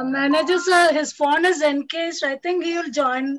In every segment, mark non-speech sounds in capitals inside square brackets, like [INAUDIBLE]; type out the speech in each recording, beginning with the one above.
Manager sir, his phone is encased. I think he will join.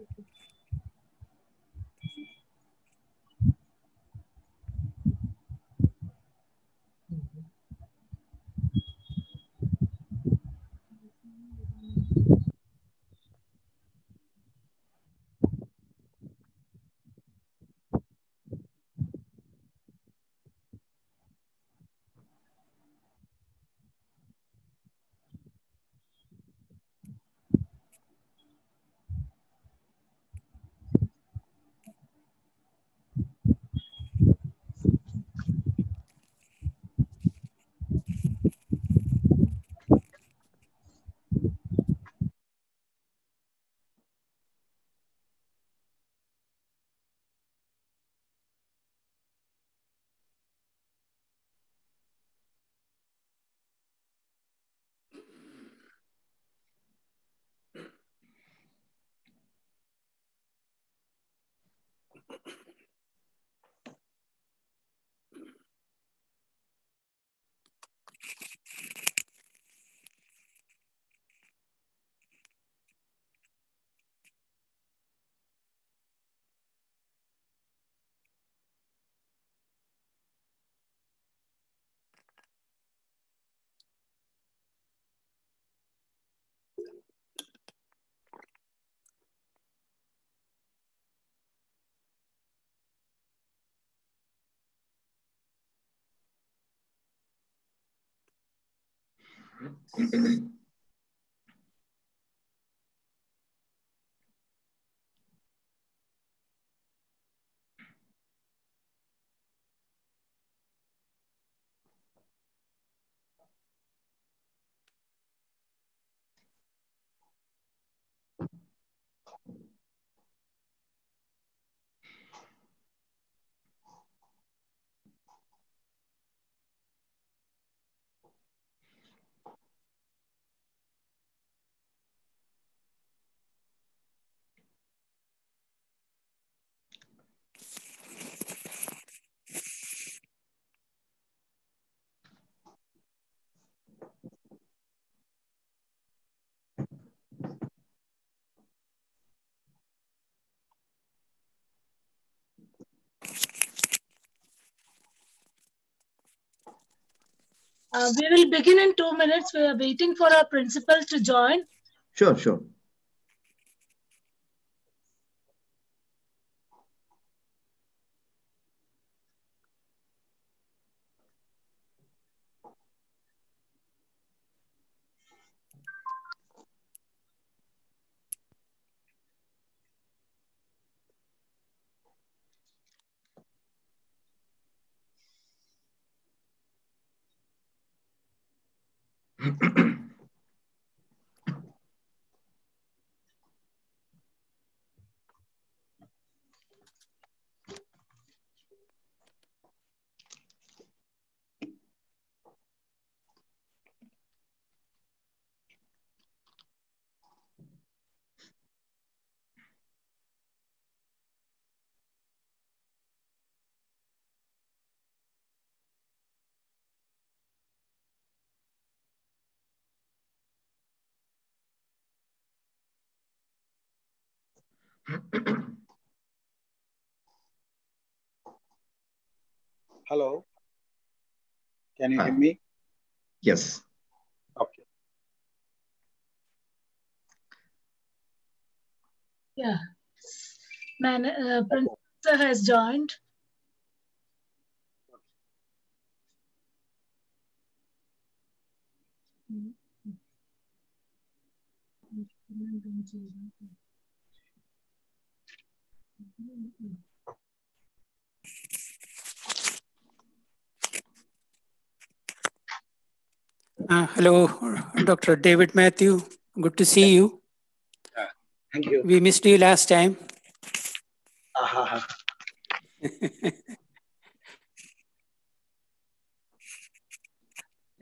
Mm-hmm. [LAUGHS] Uh, we will begin in two minutes. We are waiting for our principal to join. Sure, sure. Hello. Can you Hi. hear me? Yes. Okay. Yeah. Man, uh, principal has joined. Uh, hello, Dr. David Matthew. Good to see you. Thank you. We missed you last time. Uh-huh. [LAUGHS]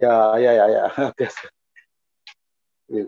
yeah, yeah, yeah, yeah. [LAUGHS] Yes.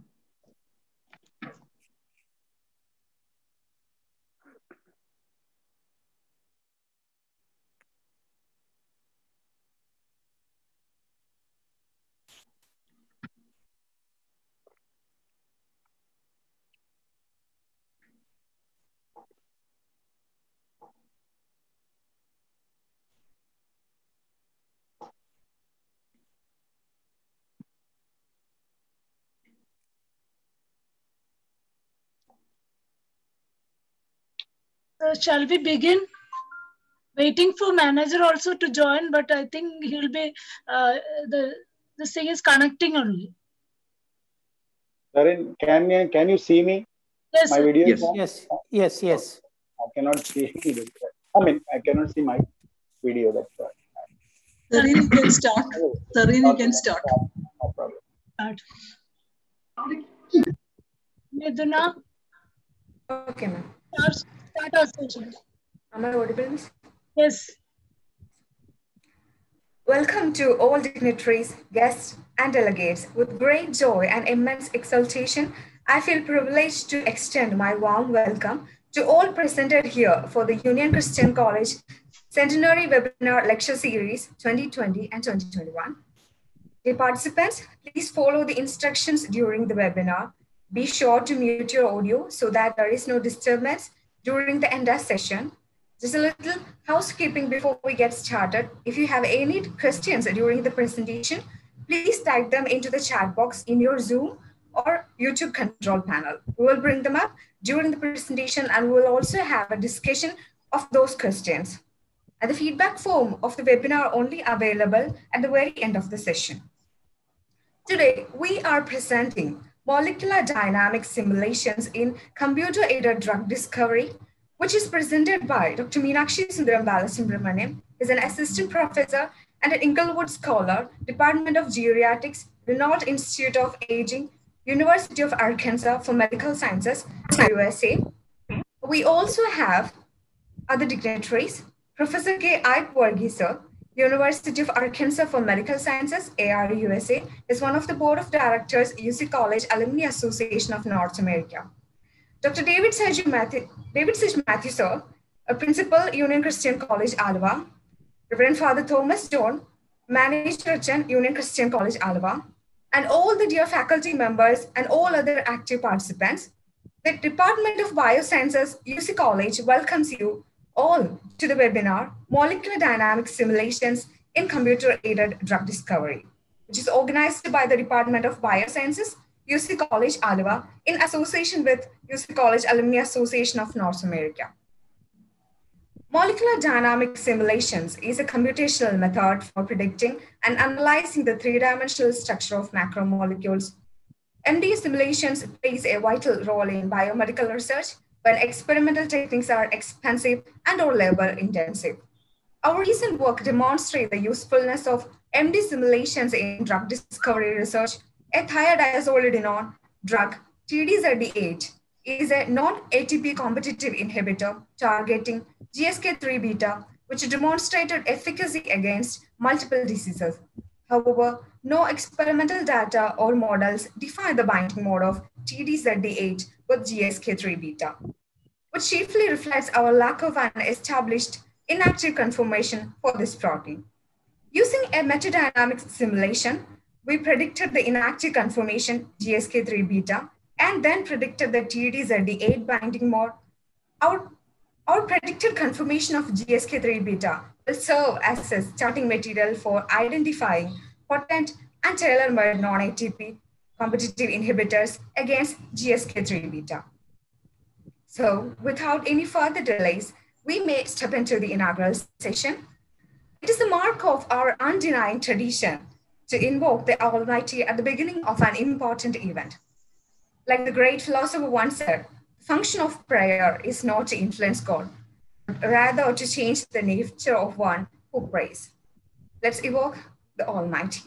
Uh, shall we begin? Waiting for manager also to join, but I think he'll be, uh, the, the thing is connecting only. Karin, can you can you see me? Yes, My video? Yes. Yes, yes, yes. I cannot see. [LAUGHS] I mean, I cannot see my video. That's why. Sarin, you can start. Sarin, you can start. No problem. Start. Miduna, Okay, ma'am. start, start our session. Am I audible? Yes. Welcome to all dignitaries, guests, and delegates. With great joy and immense exultation, I feel privileged to extend my warm welcome to all presented here for the Union Christian College Centenary Webinar Lecture Series 2020 and 2021. Dear participants, please follow the instructions during the webinar. Be sure to mute your audio so that there is no disturbance during the entire session. Just a little housekeeping before we get started. If you have any questions during the presentation, please type them into the chat box in your Zoom or YouTube control panel. We will bring them up during the presentation and we will also have a discussion of those questions. And the feedback form of the webinar only available at the very end of the session. Today, we are presenting molecular dynamic simulations in computer-aided drug discovery, which is presented by Dr. Meenakshi Sundaram Balasubramaniam, is an assistant professor and an Inglewood Scholar, Department of Geriatrics, Reynolds Institute of Aging, University of Arkansas for Medical Sciences, USA. We also have other dignitaries, Professor K. I. Varghese, University of Arkansas for Medical Sciences, AR USA, is one of the board of directors, UC College Alumni Association of North America. Dr. David Matthew, David Matthew, sir, a principal, Union Christian College, Aluva. Reverend Father Thomas John, manager at Union Christian College, Aluva. And all the dear faculty members and all other active participants. The Department of Biosciences, UC College welcomes you all to the webinar, Molecular Dynamics Simulations in Computer-Aided Drug Discovery, which is organized by the Department of Biosciences, UC College, Aluva, in association with UC College Alumni Association of North America. Molecular dynamic simulations is a computational method for predicting and analyzing the three-dimensional structure of macromolecules. MD simulations plays a vital role in biomedical research when experimental techniques are expensive and or labor intensive. Our recent work demonstrates the usefulness of MD simulations in drug discovery research. A thiazolidinone drug, TDZD8, is a non-ATP competitive inhibitor targeting GSK3 beta, which demonstrated efficacy against multiple diseases. However, no experimental data or models define the binding mode of TDZD8 with GSK3 beta, which chiefly reflects our lack of an established inactive conformation for this protein. Using a metadynamic simulation, we predicted the inactive conformation GSK3 beta and then predicted the TDZD8 binding mode. Our, our predicted conformation of GSK3 beta will serve as a starting material for identifying potent and tailor-made non-ATP competitive inhibitors against GSK3 beta. So without any further delays, we may step into the inaugural session. It is the mark of our undenying tradition to invoke the Almighty at the beginning of an important event. Like the great philosopher once said, the function of prayer is not to influence God, but rather to change the nature of one who prays. Let's evoke the Almighty.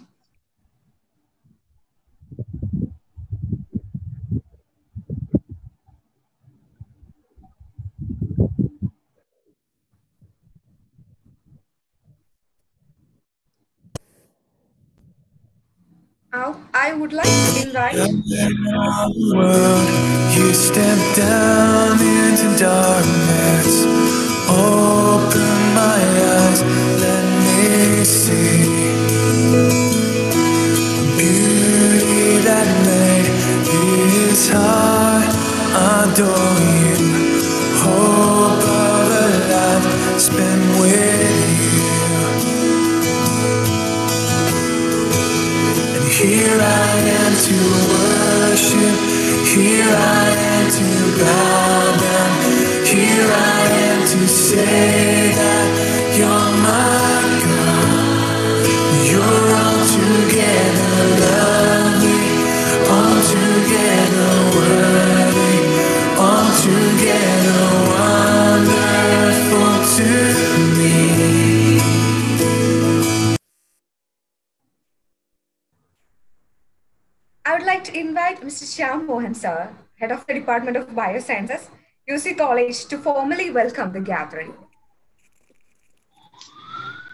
Now, I would like to invite you step down into darkness. Open my eyes, let me see Department of Biosciences, UC College, to formally welcome the gathering.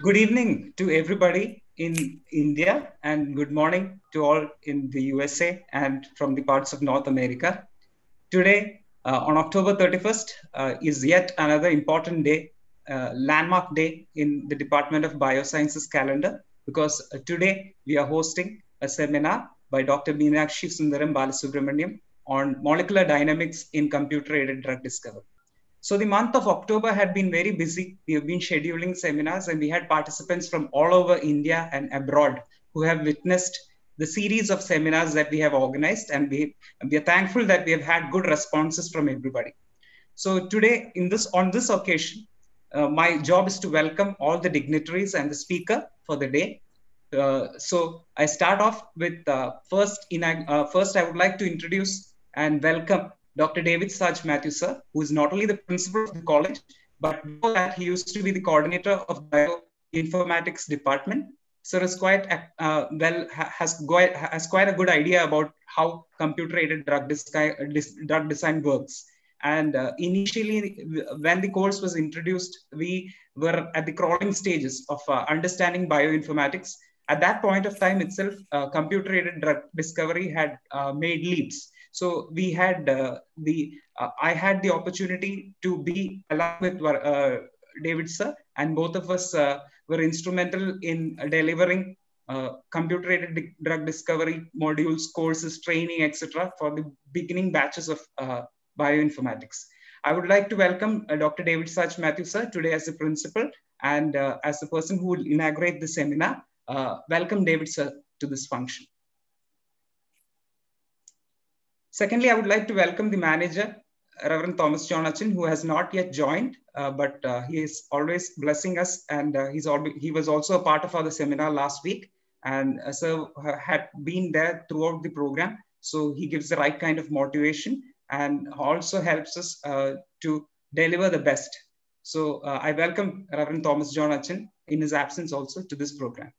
Good evening to everybody in India and good morning to all in the USA and from the parts of North America. Today, uh, on October 31st, uh, is yet another important day, uh, landmark day in the Department of Biosciences calendar because uh, today we are hosting a seminar by Dr. Meenakshi Sundaram Balasubramaniam on molecular dynamics in computer-aided drug discovery. So the month of October had been very busy. We have been scheduling seminars and we had participants from all over India and abroad who have witnessed the series of seminars that we have organized and we, we are thankful that we have had good responses from everybody. So today in this on this occasion, uh, my job is to welcome all the dignitaries and the speaker for the day. Uh, so I start off with uh, first in uh, first I would like to introduce and welcome Dr. David Saj Matthew, sir, who is not only the principal of the college, but before that, he used to be the coordinator of bioinformatics department. Sir is quite uh, well has quite has quite a good idea about how computer-aided drug, drug design works. And uh, initially, when the course was introduced, we were at the crawling stages of uh, understanding bioinformatics. At that point of time itself, uh, computer-aided drug discovery had uh, made leaps so we had uh, the uh, I had the opportunity to be along with uh, David sir, and both of us were instrumental in delivering computer-aided drug discovery modules, courses, training, etc. for the beginning batches of bioinformatics. I would like to welcome Dr. David Sach Matthew sir today as the principal and as the person who will inaugurate the seminar. welcome David sir to this function. Secondly, I would like to welcome the manager, Reverend Thomas Jonathan, who has not yet joined, uh, but uh, he is always blessing us, and uh, he's he was also a part of our seminar last week, and uh, so had been there throughout the program. So he gives the right kind of motivation and also helps us uh, to deliver the best. So uh, I welcome Reverend Thomas Jonathan in his absence also to this program.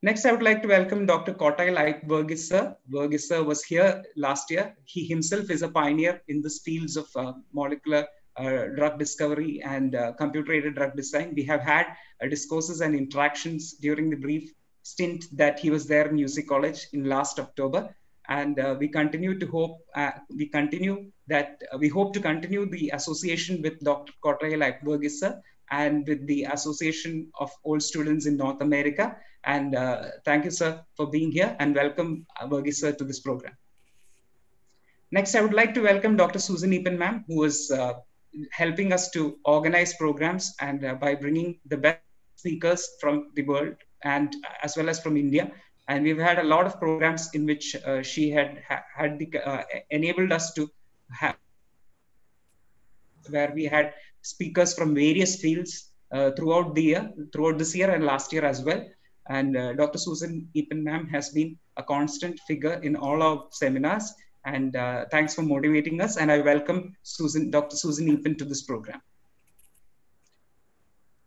Next, I would like to welcome Dr. Kotai Light Verghese sir. Was here last year. He himself is a pioneer in the fields of uh, molecular uh, drug discovery and uh, computer-aided drug design. We have had uh, discourses and interactions during the brief stint that he was there in UC College in last October. And uh, we continue to hope, uh, we continue that, we hope to continue the association with Dr. Kotai Light Verghese and with the Association of Old Students in North America. And uh, thank you, sir, for being here and welcome uh, Verghese sir to this program. Next, I would like to welcome Dr. Susan Epen, ma'am, who is uh, helping us to organize programs and uh, by bringing the best speakers from the world and as well as from India. And we've had a lot of programs in which uh, she had ha- had the, uh, enabled us to have where we had speakers from various fields uh, throughout the year, throughout this year and last year as well. And uh, Dr. Susan Epen, ma'am, has been a constant figure in all our seminars. And uh, thanks for motivating us. And I welcome Susan, Dr. Susan Epen to this program.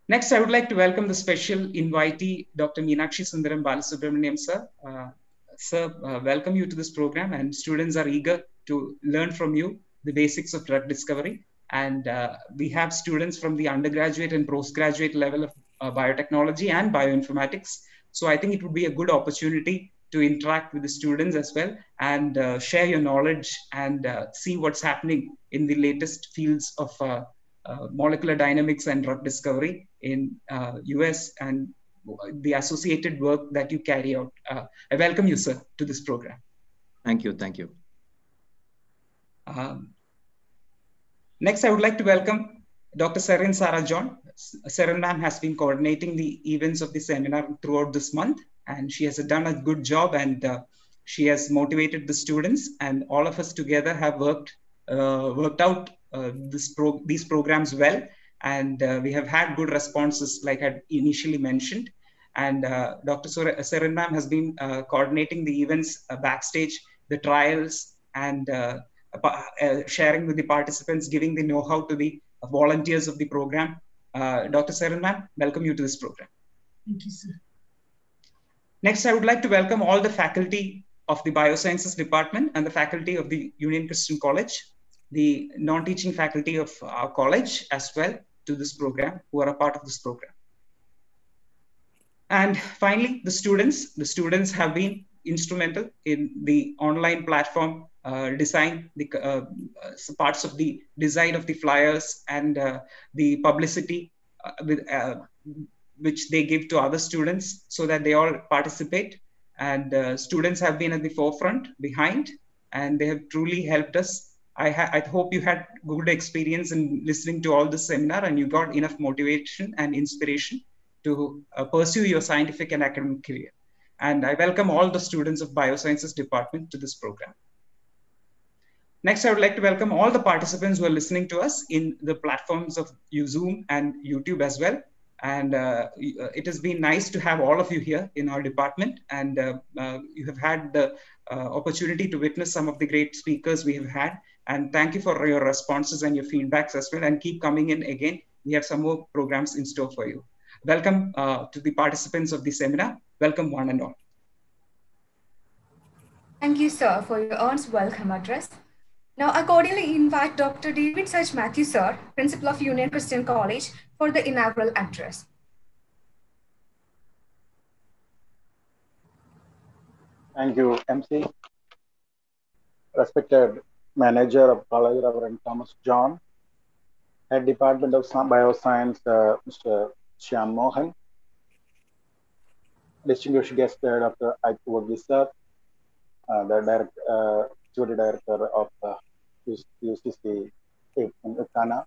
Next, I would like to welcome the special invitee, Dr. Meenakshi Sundaram Balasubramaniam, sir. Uh, sir, uh, welcome you to this program, and students are eager to learn from you the basics of drug discovery. And uh, we have students from the undergraduate and postgraduate level of uh, biotechnology and bioinformatics. So I think it would be a good opportunity to interact with the students as well and uh, share your knowledge and uh, see what's happening in the latest fields of uh, uh, molecular dynamics and drug discovery in US and the associated work that you carry out. I welcome you, sir, to this program. Thank you. Thank you. Um, next, I would like to welcome Dr. Seren Sarah John. Seren ma'am has been coordinating the events of the seminar throughout this month, and she has done a good job and uh, she has motivated the students, and all of us together have worked uh, worked out uh, this pro- these programs well, and uh, we have had good responses, like I initially mentioned. And uh, Dr. Seren ma'am has been coordinating the events backstage, the trials, and sharing with the participants, giving the know-how to the volunteers of the program. Uh, Dr. Seren ma'am, welcome you to this program. Thank you, sir. Next, I would like to welcome all the faculty of the Biosciences Department and the faculty of the Union Christian College, the non-teaching faculty of our college as well to this program, who are a part of this program. And finally, the students. The students have been instrumental in the online platform uh, design, the uh, parts of the design of the flyers and uh, the publicity with, which they give to other students so that they all participate. And students have been at the forefront behind, and they have truly helped us I, I, hope you had good experience in listening to all the seminar and you got enough motivation and inspiration to uh, pursue your scientific and academic career. And I welcome all the students of Biosciences Department to this program. Next, I would like to welcome all the participants who are listening to us in the platforms of Zoom and YouTube as well. And uh, it has been nice to have all of you here in our department. And uh, uh, you have had the opportunity to witness some of the great speakers we have had. And thank you for your responses and your feedbacks as well. And keep coming in again. We have some more programs in store for you. Welcome uh, to the participants of the seminar. Welcome one and all. Thank you, sir, for your earnest welcome address. Now, I cordially invite Dr. David Such Matthew, sir, Principal of Union Christian College, for the inaugural address. Thank you, MC. Respected Manager of College, Reverend Thomas John, Head Department of Bioscience, uh, Mr. Shyam Mohan, distinguished guest, uh, Dr. Sir, uh, the direct, uh, Jury Director of uh, UCC in Utana,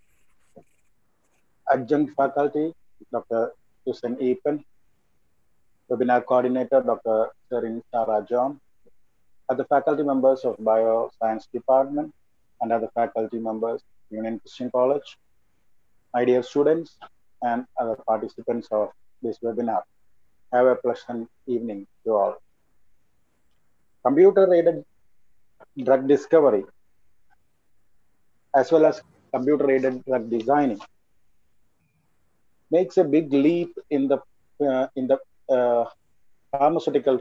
Adjunct Faculty, Dr. Susan Epen, Webinar Coordinator, Dr. Serin Sarah John, other faculty members of Bioscience Department, and other faculty members, Union Christian College, my dear students, and other participants of this webinar. Have a pleasant evening to all. Computer-aided drug discovery, as well as computer-aided drug designing, makes a big leap in the uh, in the uh, pharmaceutical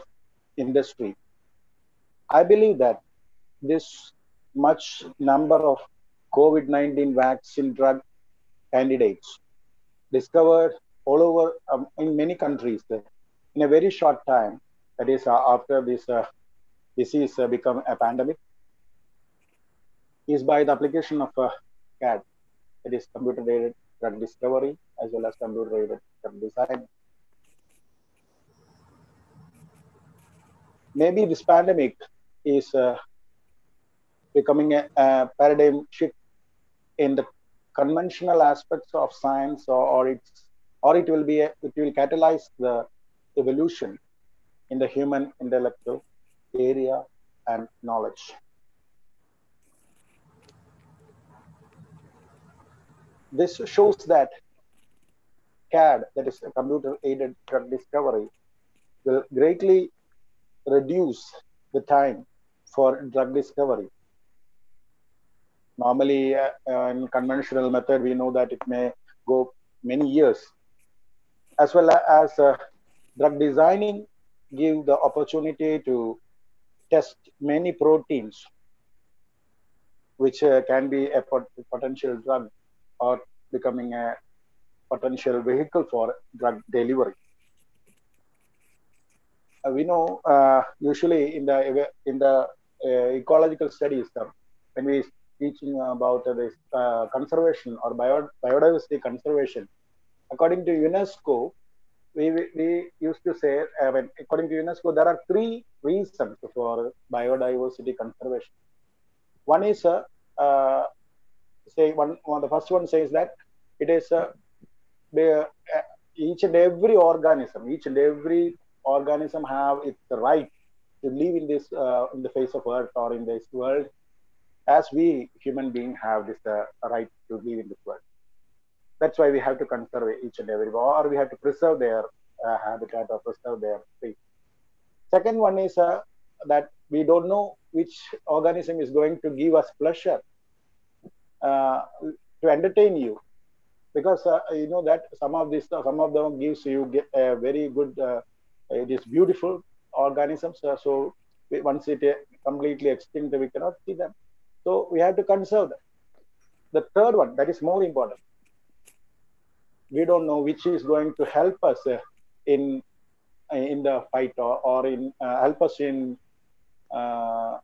industry. I believe that this much number of COVID-19 vaccine drug candidates discovered all over um, in many countries uh, in a very short time. That is uh, after this uh, disease uh, become a pandemic, is by the application of uh, CAD, that is computer-aided drug discovery, as well as computer aided drug design. Maybe this pandemic is uh, becoming a, a paradigm shift in the conventional aspects of science or, or it's or it will be a, it will catalyze the evolution in the human intellectual area and knowledge. This shows that cad that is computer aided drug discovery will greatly reduce the time for drug discovery. Normally uh, in conventional method we know that it may go many years. As well as uh, drug designing give the opportunity to test many proteins which uh, can be a pot- potential drug or becoming a potential vehicle for drug delivery uh, we know uh, usually in the in the ecological studies when we teaching about this uh, conservation or bio, biodiversity conservation. According to UNESCO, we, we, used to say, I mean, according to UNESCO, there are three reasons for biodiversity conservation. One is, uh, uh, say, one, one, the first one says that it is uh, the, each and every organism, each and every organism have its right to live in this, uh, in the face of Earth or in this world as we human beings have this uh, right to live in this world. That's why we have to conserve each and every, or we have to preserve their uh, habitat or preserve their space. Second one is uh, that we don't know which organism is going to give us pleasure uh, to entertain you, because uh, you know that some of this, some of them gives you get a very good, uh, it is beautiful organisms. so once it completely extinct, we cannot see them. So we have to conserve them. The third one, that is more important. We don't know which is going to help us uh, in in the fight or, or in uh, help us in uh,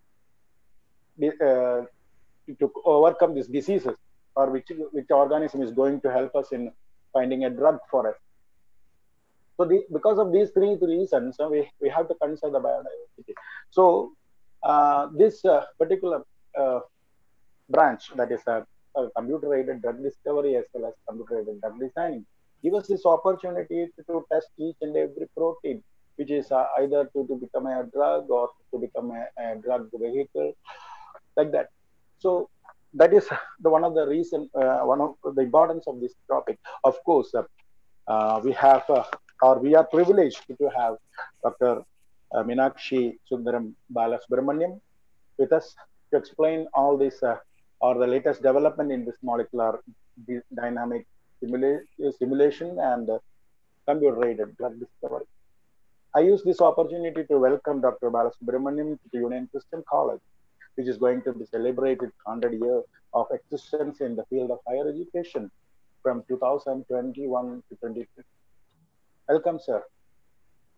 to overcome these diseases or which which organism is going to help us in finding a drug for us. So the, because of these three reasons, we, we have to consider the biodiversity. So uh, this uh, particular uh, branch that is a, a computer aided drug discovery as well as computer aided drug designing give us this opportunity to, to test each and every protein which is uh, either to, to become a drug or to become a, a, drug vehicle like that. So that is the one of the reason uh, one of the importance of this topic. Of course uh, we have or we are privileged to have dr uh, Meenakshi Sundaram Balasubramaniam with us to explain all this uh, or the latest development in this molecular dynamic simula simulation and uh, computer aided drug discovery. I use this opportunity to welcome Dr. Balasubramaniam to the Union Christian College, which is going to be celebrated 100 years of existence in the field of higher education from 2021 to 23. Welcome, sir.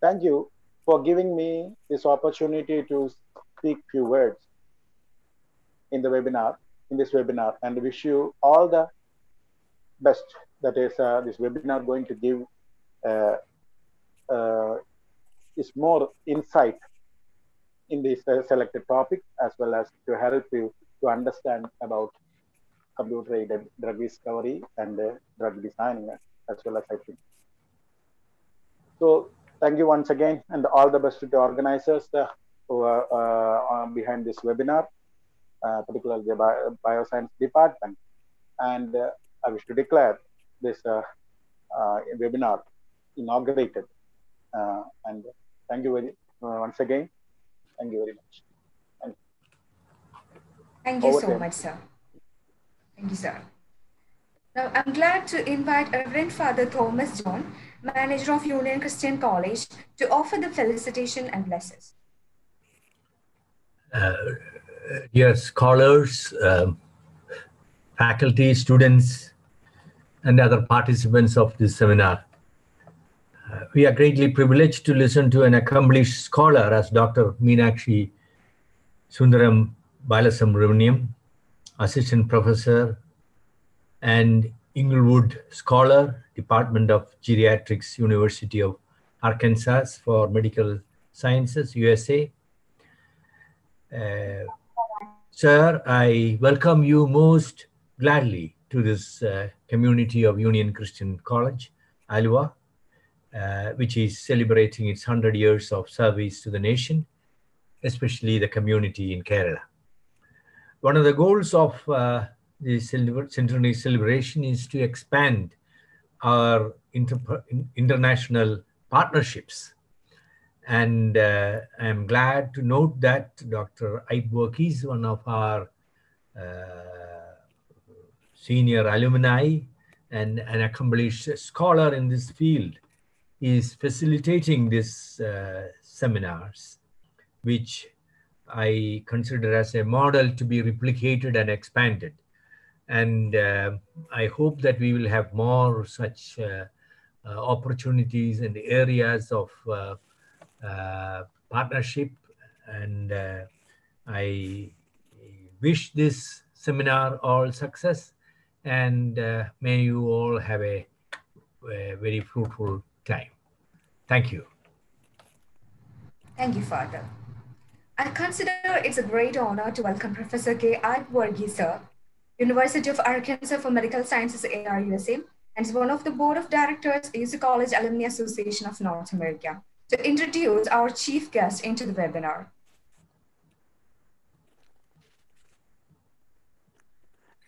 Thank you for giving me this opportunity to speak few words in the webinar, in this webinar, and wish you all the best. That is, uh, this webinar going to give uh, uh, is more insight in this uh, selected topic, as well as to help you to understand about computer aided drug discovery and uh, drug designing, as well as I think. So thank you once again, and all the best to the organizers uh, who are behind this webinar. Uh, particularly the bio, bioscience department. And uh, I wish to declare this uh, webinar inaugurated. and thank you very once again. Thank you very much. Thank you, thank you so much, sir. Thank you, sir. Now, I'm glad to invite Reverend Father Thomas John, manager of Union Christian College, to offer the felicitation and blessings. Uh, dear scholars, um, faculty, students, and other participants of this seminar. Uh, we are greatly privileged to listen to an accomplished scholar as Dr. Meenakshi Sundaram Balasubramaniam, assistant professor and Inglewood Scholar, Department of Geriatrics, University of Arkansas for Medical Sciences, USA. Uh, sir, I welcome you most gladly to this uh, community of Union Christian College, Aluva, uh, which is celebrating its 100 years of service to the nation, especially the community in Kerala. One of the goals of uh, the centenary celebration is to expand our inter- international partnerships. And uh, I'm glad to note that Dr. Ait is one of our uh, senior alumni and an accomplished scholar in this field, is facilitating these uh, seminars, which I consider as a model to be replicated and expanded. And uh, I hope that we will have more such uh, uh, opportunities and areas of partnership. And uh, I wish this seminar all success and uh, may you all have a, a very fruitful time. Thank you. Thank you, Father. I consider it's a great honor to welcome Professor K. Art Sir, University of Arkansas for Medical Sciences, ARUSA, and is one of the board of directors, UC College Alumni Association of North America, to introduce our chief guest into the webinar.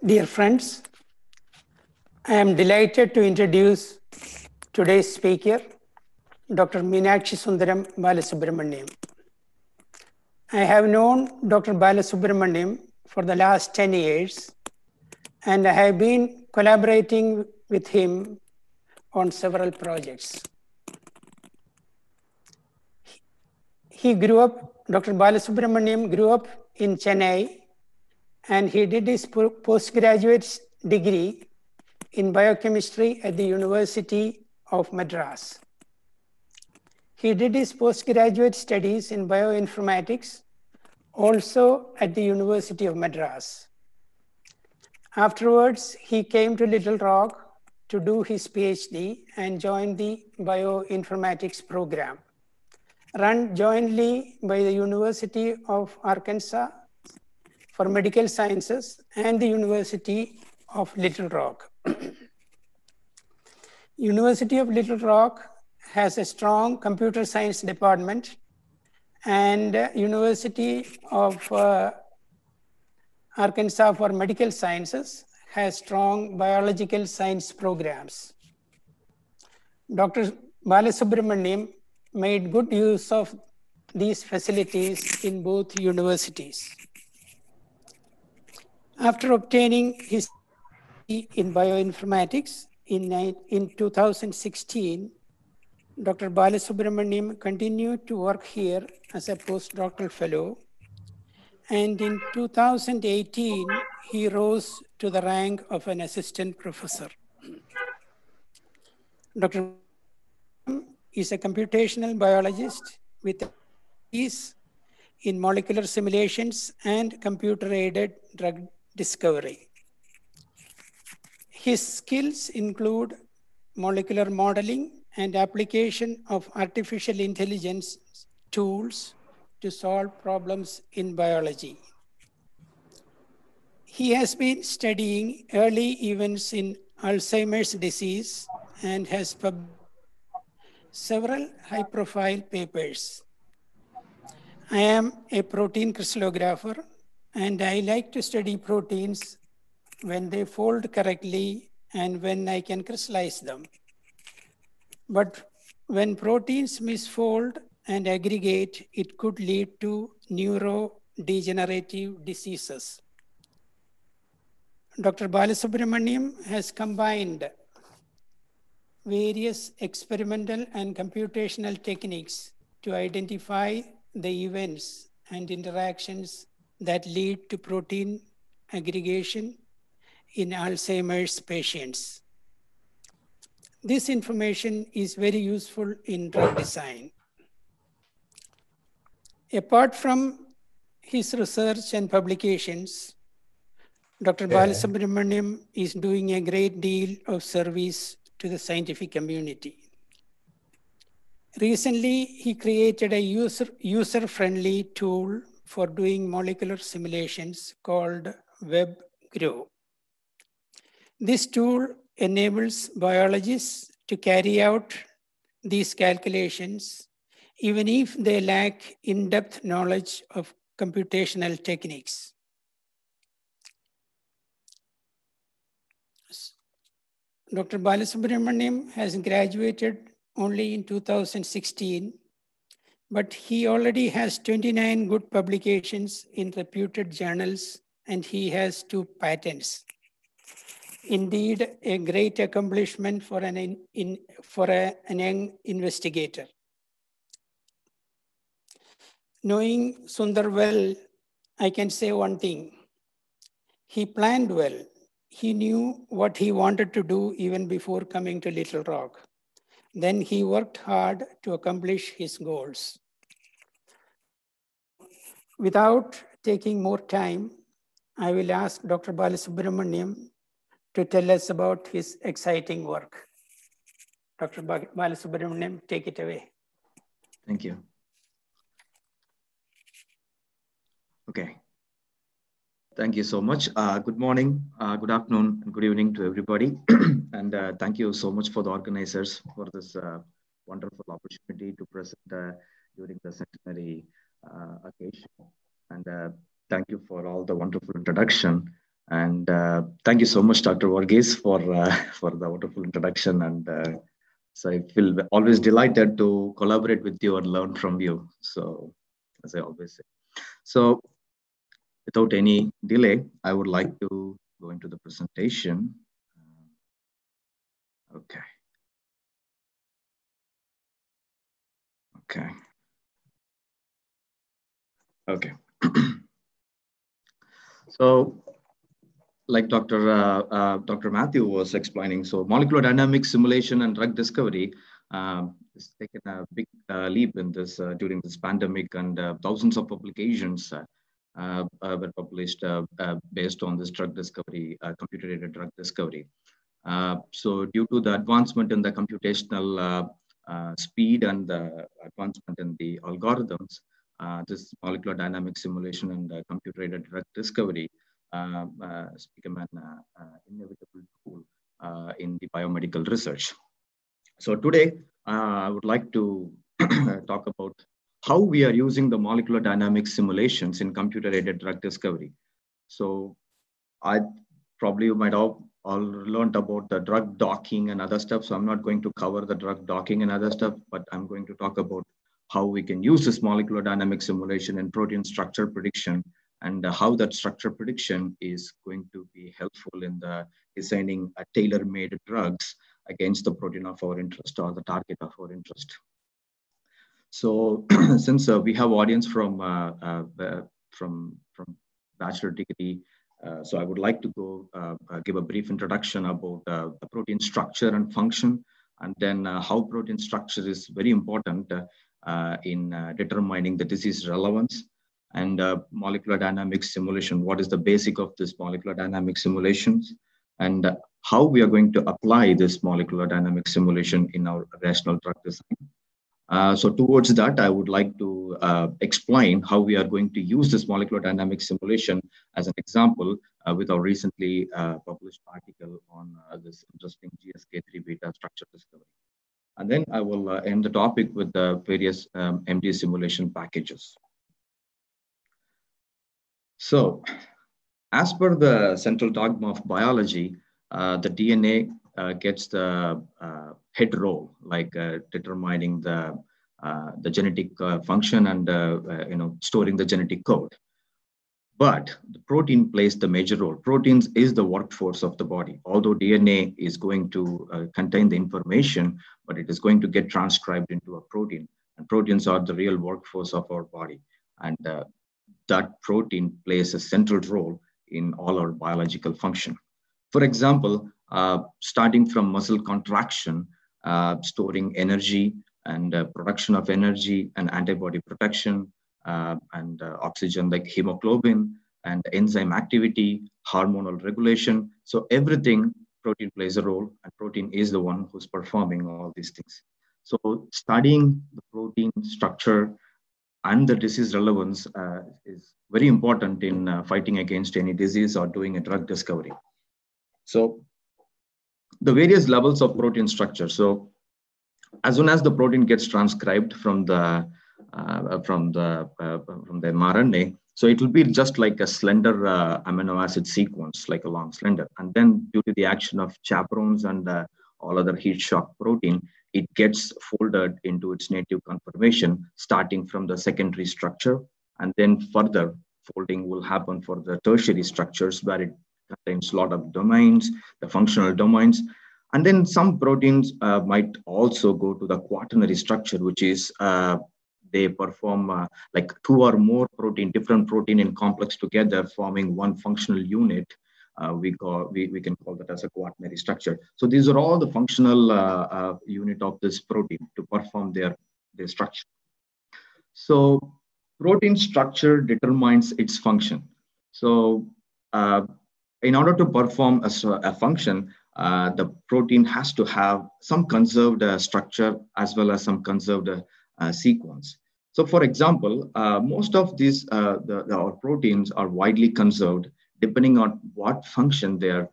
Dear friends, I am delighted to introduce today's speaker, Dr. Meenakshi Sundaram Balasubramaniam. I have known Dr. Balasubramaniam for the last 10 years, and I have been collaborating with him on several projects. He grew up, Dr. Balasubramaniam grew up in Chennai, and he did his postgraduate degree in biochemistry at the University of Madras. He did his postgraduate studies in bioinformatics also at the University of Madras. Afterwards, he came to Little Rock to do his PhD and joined the bioinformatics program, run jointly by the University of Arkansas for Medical Sciences and the University of Little Rock. [CLEARS THROAT] University of Little Rock has a strong computer science department and uh, University of uh, Arkansas for Medical Sciences has strong biological science programs. Dr. Balasubramaniam made good use of these facilities in both universities. After obtaining his in bioinformatics in, in 2016, Dr. Balasubramaniam continued to work here as a postdoctoral fellow. And in 2018, he rose to the rank of an assistant professor. Dr. is a computational biologist with expertise in molecular simulations and computer aided drug discovery. His skills include molecular modeling and application of artificial intelligence tools to solve problems in biology. He has been studying early events in Alzheimer's disease and has published several high profile papers. I am a protein crystallographer and I like to study proteins when they fold correctly and when I can crystallize them. But when proteins misfold and aggregate, it could lead to neurodegenerative diseases. Dr. Balasubramaniam has combined various experimental and computational techniques to identify the events and interactions that lead to protein aggregation in Alzheimer's patients. This information is very useful in drug design. Apart from his research and publications, Dr. Balasubramaniam is doing a great deal of service to the scientific community. Recently, he created a user, user-friendly tool for doing molecular simulations called WebGrow. This tool enables biologists to carry out these calculations even if they lack in-depth knowledge of computational techniques. Dr. Balasubramaniam has graduated only in 2016, but he already has 29 good publications in reputed journals and he has two patents. Indeed, a great accomplishment for an, in, in for a, an young investigator. Knowing Sundar well, I can say one thing. He planned well. He knew what he wanted to do even before coming to Little Rock. Then he worked hard to accomplish his goals. Without taking more time, I will ask Dr. Balasubramaniam to tell us about his exciting work. Dr. Balasubramaniam, take it away. Thank you. Okay. Thank you so much. Uh, good morning, uh, good afternoon, and good evening to everybody. [CLEARS THROAT] and uh, thank you so much for the organizers for this uh, wonderful opportunity to present uh, during the centenary uh, occasion. And thank you for all the wonderful introduction. And thank you so much, Dr. Varghese, for, [LAUGHS] for the wonderful introduction. And so I feel always delighted to collaborate with you and learn from you. So, as I always say. So, without any delay, I would like to go into the presentation. Okay. Okay. Okay. [CLEARS THROAT] so, like Dr. Uh, uh, Dr. Matthew was explaining, so molecular dynamics simulation and drug discovery um, has taken a big uh, leap in this uh, during this pandemic, and uh, thousands of publications uh, Uh, were published uh, uh, based on this drug discovery, uh, computer-aided drug discovery. so due to the advancement in the computational speed and the advancement in the algorithms, this molecular dynamic simulation and computer-aided drug discovery has become an inevitable tool in the biomedical research. So today, I would like to [CLEARS THROAT] talk about how we are using the molecular dynamics simulations in computer-aided drug discovery. So I probably you might have all learned about the drug docking and other stuff. So I'm not going to cover the drug docking and other stuff, but I'm going to talk about how we can use this molecular dynamic simulation and protein structure prediction and how that structure prediction is going to be helpful in the designing a tailor-made drugs against the protein of our interest or the target of our interest. So [CLEARS THROAT] since uh, we have audience from uh, uh, from from bachelor degree, so I would like to go give a brief introduction about the protein structure and function, and then how protein structure is very important in determining the disease relevance and uh, molecular dynamics simulation. What is the basic of this molecular dynamic simulations and uh, how we are going to apply this molecular dynamic simulation in our rational drug design. Uh, so towards that, I would like to uh, explain how we are going to use this molecular dynamic simulation as an example uh, with our recently uh, published article on uh, this interesting GSK3 beta structure discovery. And then I will end the topic with the various um, MD simulation packages. So as per the central dogma of biology, the DNA gets the head role, like uh, determining the uh, the genetic uh, function and you know storing the genetic code. But the protein plays the major role. Proteins is the workforce of the body. Although DNA is going to uh, contain the information, but it is going to get transcribed into a protein. And proteins are the real workforce of our body. And uh, that protein plays a central role in all our biological function. For example, uh, starting from muscle contraction storing energy and uh, production of energy and antibody protection uh, and oxygen like hemoglobin and enzyme activity, hormonal regulation. So everything protein plays a role and protein is the one who's performing all these things. So studying the protein structure and the disease relevance uh, is very important in uh, fighting against any disease or doing a drug discovery. So the various levels of protein structure. So as soon as the protein gets transcribed from the uh, from the uh, from the mRNA, so it will be just like a slender uh, amino acid sequence, like a long slender. And then due to the action of chaperones and uh, all other heat shock protein, it gets folded into its native conformation, starting from the secondary structure. And then further folding will happen for the tertiary structures where it contains a lot of domains, the functional domains. And then some proteins uh, might also go to the quaternary structure, which is uh, they perform uh, like two or more protein, different protein in complex together, forming one functional unit. Uh, we call we, we can call that as a quaternary structure. So these are all the functional uh, uh, unit of this protein to perform their their structure. So protein structure determines its function. So in order to perform a, a function, uh, the protein has to have some conserved uh, structure as well as some conserved uh, sequence. So for example, uh, most of these uh, the, the, our proteins are widely conserved depending on what function they are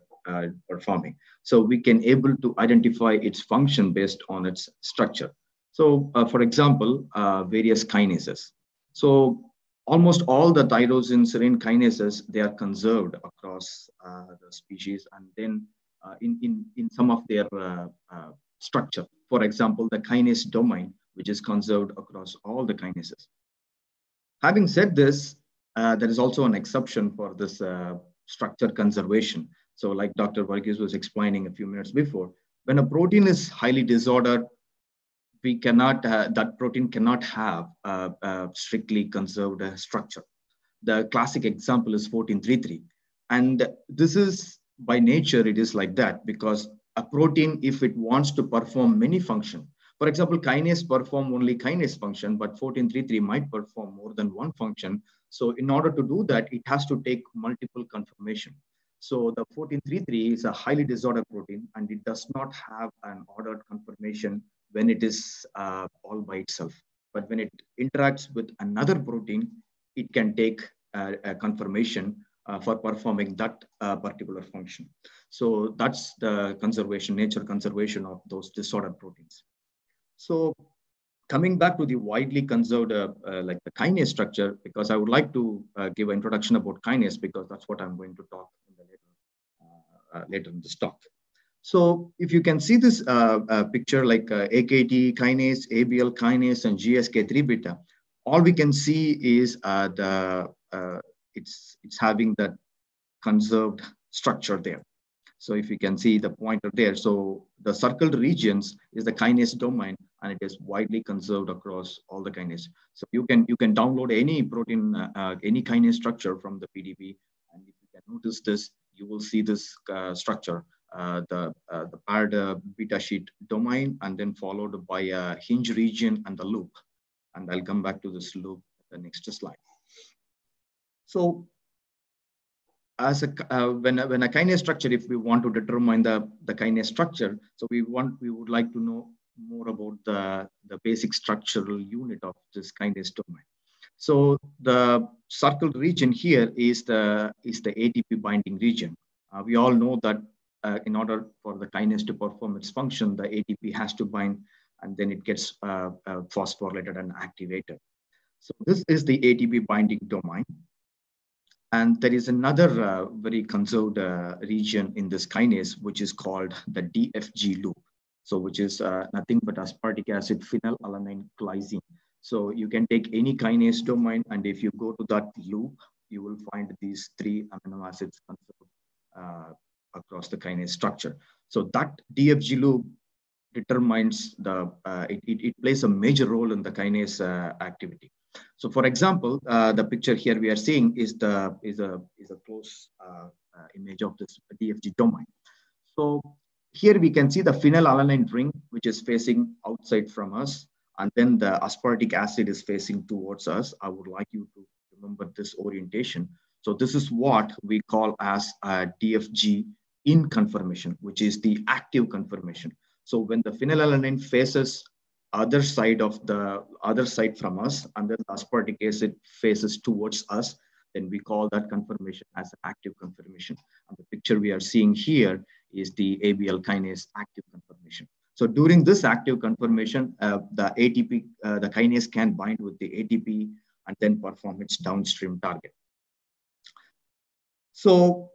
performing. So we can able to identify its function based on its structure. So for example, various kinases. So almost all the tyrosine serine kinases, they are conserved across uh, the species and then uh, in, in, in some of their uh, structure. For example, the kinase domain, which is conserved across all the kinases. Having said this, uh, there is also an exception for this uh, structure conservation. So like Dr. Varghese was explaining a few minutes before, when a protein is highly disordered, we cannot, uh, that protein cannot have a, a strictly conserved structure. The classic example is 1433. And this is by nature, it is like that because a protein, if it wants to perform many function, for example, kinase perform only kinase function, but 1433 might perform more than one function. So in order to do that, it has to take multiple conformation. So the 1433 is a highly disordered protein and it does not have an ordered conformation when it is uh, all by itself. But when it interacts with another protein, it can take uh, a confirmation uh, for performing that uh, particular function. So that's the conservation, nature conservation of those disordered proteins. So coming back to the widely conserved, uh, uh, like the kinase structure, because I would like to give an introduction about kinase because that's what I'm going to talk in later, later in this talk. So if you can see this uh, uh, picture like uh, AKT kinase, ABL kinase, and GSK3 beta, all we can see is uh, the uh, it's it's having that conserved structure there. So if you can see the pointer there, so the circled regions is the kinase domain, and it is widely conserved across all the kinase. So you can you can download any protein, uh, any kinase structure from the PDB, and if you can notice this, you will see this structure uh, the, uh, the uh, beta sheet domain and then followed by a hinge region and the loop. And I'll come back to this loop the next slide. So as a, uh, when, a, when a kinase structure, if we want to determine the, the kinase structure, so we want, we would like to know more about the, the basic structural unit of this kinase domain. So the circled region here is the, is the ATP binding region. Uh, we all know that uh, in order for the kinase to perform its function, the ATP has to bind and then it gets uh, uh, phosphorylated and activated. So this is the ATP binding domain. And there is another uh, very conserved uh, region in this kinase, which is called the DFG loop. So which is uh, nothing but aspartic acid phenylalanine glycine. So you can take any kinase domain, and if you go to that loop, you will find these three amino acids conserved across the kinase structure. So that DFG loop determines the, uh, it, it, it, plays a major role in the kinase uh, activity. So for example, uh, the picture here we are seeing is, the, is, a, is a close uh, uh, image of this DFG domain. So here we can see the phenylalanine ring, which is facing outside from us. And then the aspartic acid is facing towards us. I would like you to remember this orientation. So this is what we call as a DFG in conformation, which is the active conformation. So when the phenylalanine faces other side of the other side from us, and then the aspartic acid faces towards us, then we call that conformation as an active conformation. And the picture we are seeing here is the ABL kinase active conformation. So during this active conformation, uh, the ATP, uh, the kinase can bind with the ATP and then perform its downstream target. So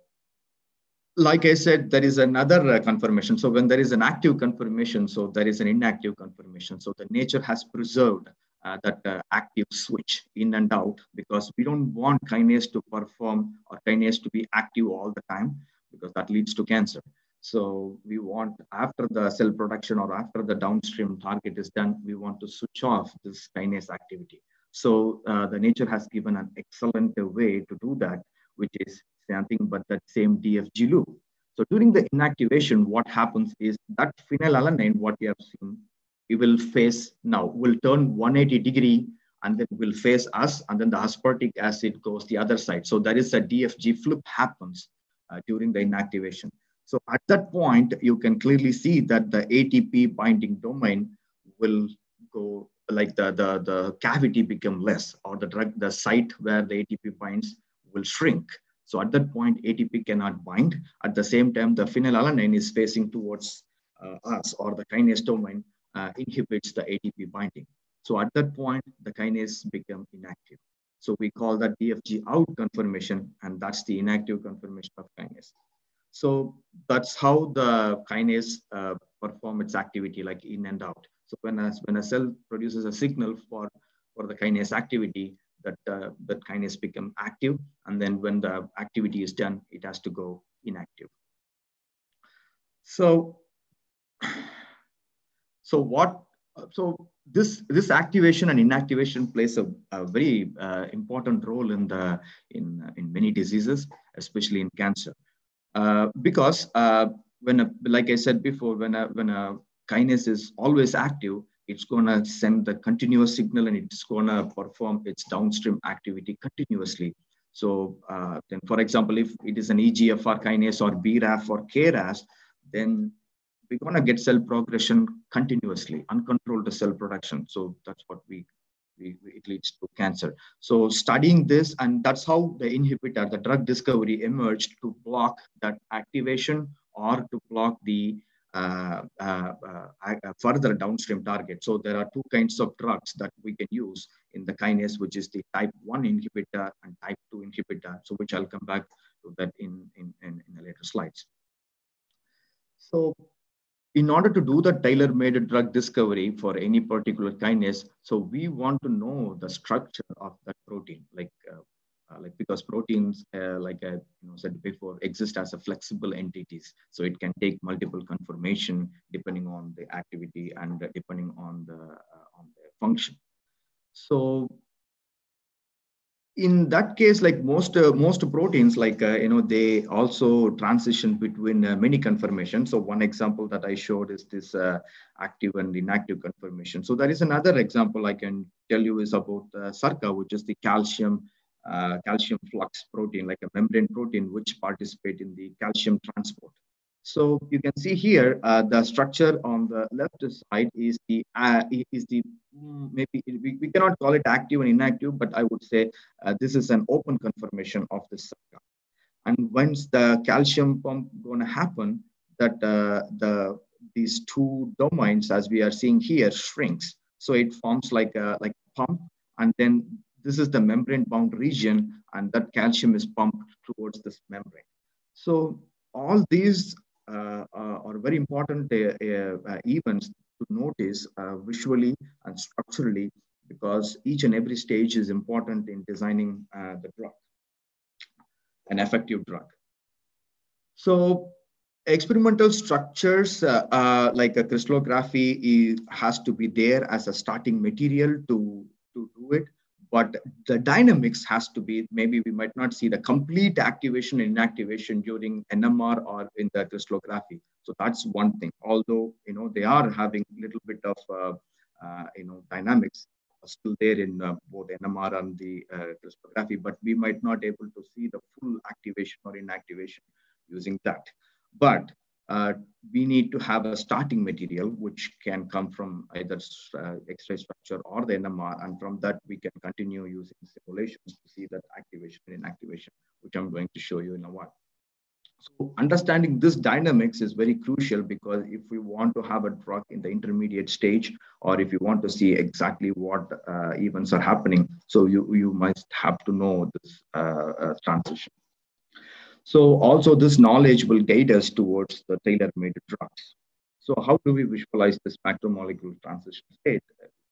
like I said, there is another uh, conformation. So when there is an active confirmation, so there is an inactive confirmation. So the nature has preserved uh, that uh, active switch in and out because we don't want kinase to perform or kinase to be active all the time because that leads to cancer. So we want after the cell production or after the downstream target is done, we want to switch off this kinase activity. So uh, the nature has given an excellent way to do that, which is nothing but that same DFG loop. So during the inactivation, what happens is that phenylalanine, what you have seen, it will face now, will turn 180 degree and then will face us, and then the aspartic acid goes the other side. So there is a DFG flip happens uh, during the inactivation. So at that point, you can clearly see that the ATP binding domain will go like the, the, the cavity become less or the drug, the site where the ATP binds will shrink. So at that point, ATP cannot bind. At the same time, the phenylalanine is facing towards uh, us or the kinase domain uh, inhibits the ATP binding. So at that point, the kinase become inactive. So we call that DFG out conformation, and that's the inactive conformation of kinase. So that's how the kinase uh, perform its activity like in and out. So when a, when a cell produces a signal for, for the kinase activity, that, uh, that kinase become active. And then when the activity is done, it has to go inactive. So, so what, so this, this activation and inactivation plays a, a very uh, important role in, the, in, in many diseases, especially in cancer. Uh, because uh, when, a, like I said before, when a, when a kinase is always active, it's going to send the continuous signal and it's going to perform its downstream activity continuously. So uh, then, for example, if it is an EGFR kinase or BRAF or KRAS, then we're going to get cell progression continuously, uncontrolled cell production. So that's what we, we, it leads to cancer. So studying this, and that's how the inhibitor, the drug discovery emerged to block that activation or to block the further downstream target. So there are two kinds of drugs that we can use in the kinase, which is the type 1 inhibitor and type 2 inhibitor. So which I'll come back to that in, in, in, in the later slides. So in order to do the tailor-made drug discovery for any particular kinase, so we want to know the structure of that protein, like uh, uh, like because proteins, uh, like I you know, said before, exist as a flexible entities. So it can take multiple conformation depending on the activity and depending on the, uh, on the function. So in that case, like most uh, most proteins, like uh, you know, they also transition between uh, many conformations. So one example that I showed is this active and inactive conformation. So there is another example I can tell you is about SERCA, which is the calcium uh, calcium flux protein, like a membrane protein, which participate in the calcium transport. So you can see here, uh, the structure on the left side is the, uh, is the mm, maybe we, we cannot call it active and inactive, but I would say uh, this is an open conformation of the SERCA. And once the calcium pump going to happen, that uh, the these two domains, as we are seeing here, shrinks. So it forms like a like a pump, and then this is the membrane bound region and that calcium is pumped towards this membrane. So all these uh, uh are very important uh, uh, events to notice uh, visually and structurally because each and every stage is important in designing uh, the drug, an effective drug. So experimental structures like a crystallography is, has to be there as a starting material to, to do it but the dynamics has to be maybe we might not see the complete activation and inactivation during nmr or in the crystallography so that's one thing although you know they are having a little bit of uh, uh, you know dynamics still there in uh, both NMR and the uh, crystallography, but we might not able to see the full activation or inactivation using that. But uh, we need to have a starting material which can come from either uh, X-ray structure or the NMR, and from that we can continue using simulations to see that activation and inactivation, which I'm going to show you in a while. So understanding this dynamics is very crucial because if we want to have a drug in the intermediate stage, or if you want to see exactly what uh, events are happening, so you, you must have to know this uh, uh, transition. So also this knowledge will guide us towards the tailor-made drugs. So how do we visualize this macromolecule transition state,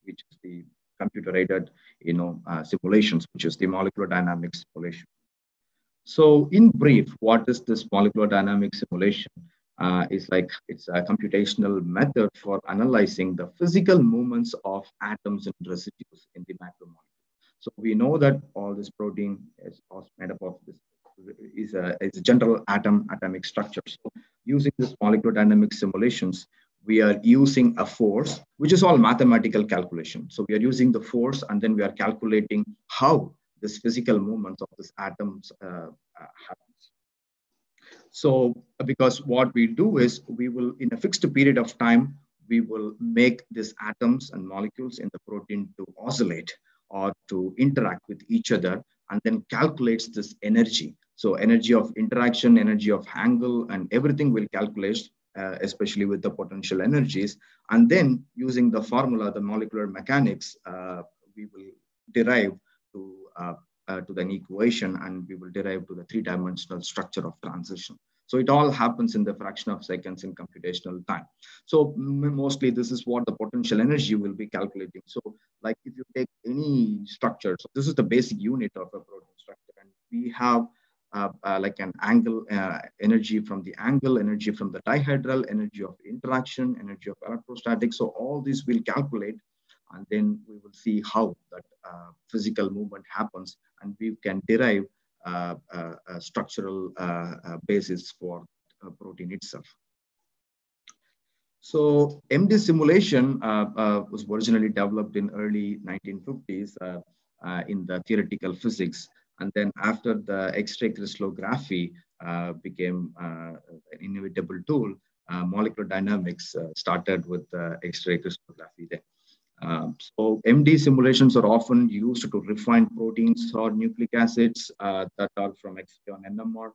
which is the computer-aided, you know, uh, simulations, which is the molecular dynamics simulation. So in brief, what is this molecular dynamics simulation? Uh, is like it's a computational method for analyzing the physical movements of atoms and residues in the macromolecule. So we know that all this protein is made up of this is a, is a general atom atomic structure. So using this molecular dynamic simulations, we are using a force, which is all mathematical calculation. So we are using the force and then we are calculating how this physical movement of these atoms uh, happens. So because what we do is we will, in a fixed period of time, we will make these atoms and molecules in the protein to oscillate or to interact with each other and then calculates this energy. So energy of interaction, energy of angle, and everything will calculate, uh, especially with the potential energies. And then using the formula, the molecular mechanics, uh, we will derive to uh, uh, to an equation and we will derive to the three-dimensional structure of transition. So it all happens in the fraction of seconds in computational time. So mostly this is what the potential energy will be calculating. So like if you take any structure, so this is the basic unit of a protein structure and we have like an angle uh, energy from the angle, energy from the dihedral, energy of interaction, energy of electrostatic. So all these will calculate and then we will see how that uh, physical movement happens and we can derive uh, uh, structural basis for protein itself. So MD simulation was originally developed in early 1950s in the theoretical physics. And then after the X-ray crystallography uh, became uh, an inevitable tool, uh, molecular dynamics started with X-ray crystallography there. Um, so MD simulations are often used to refine proteins or nucleic acids uh, that are from X-ray on NMR.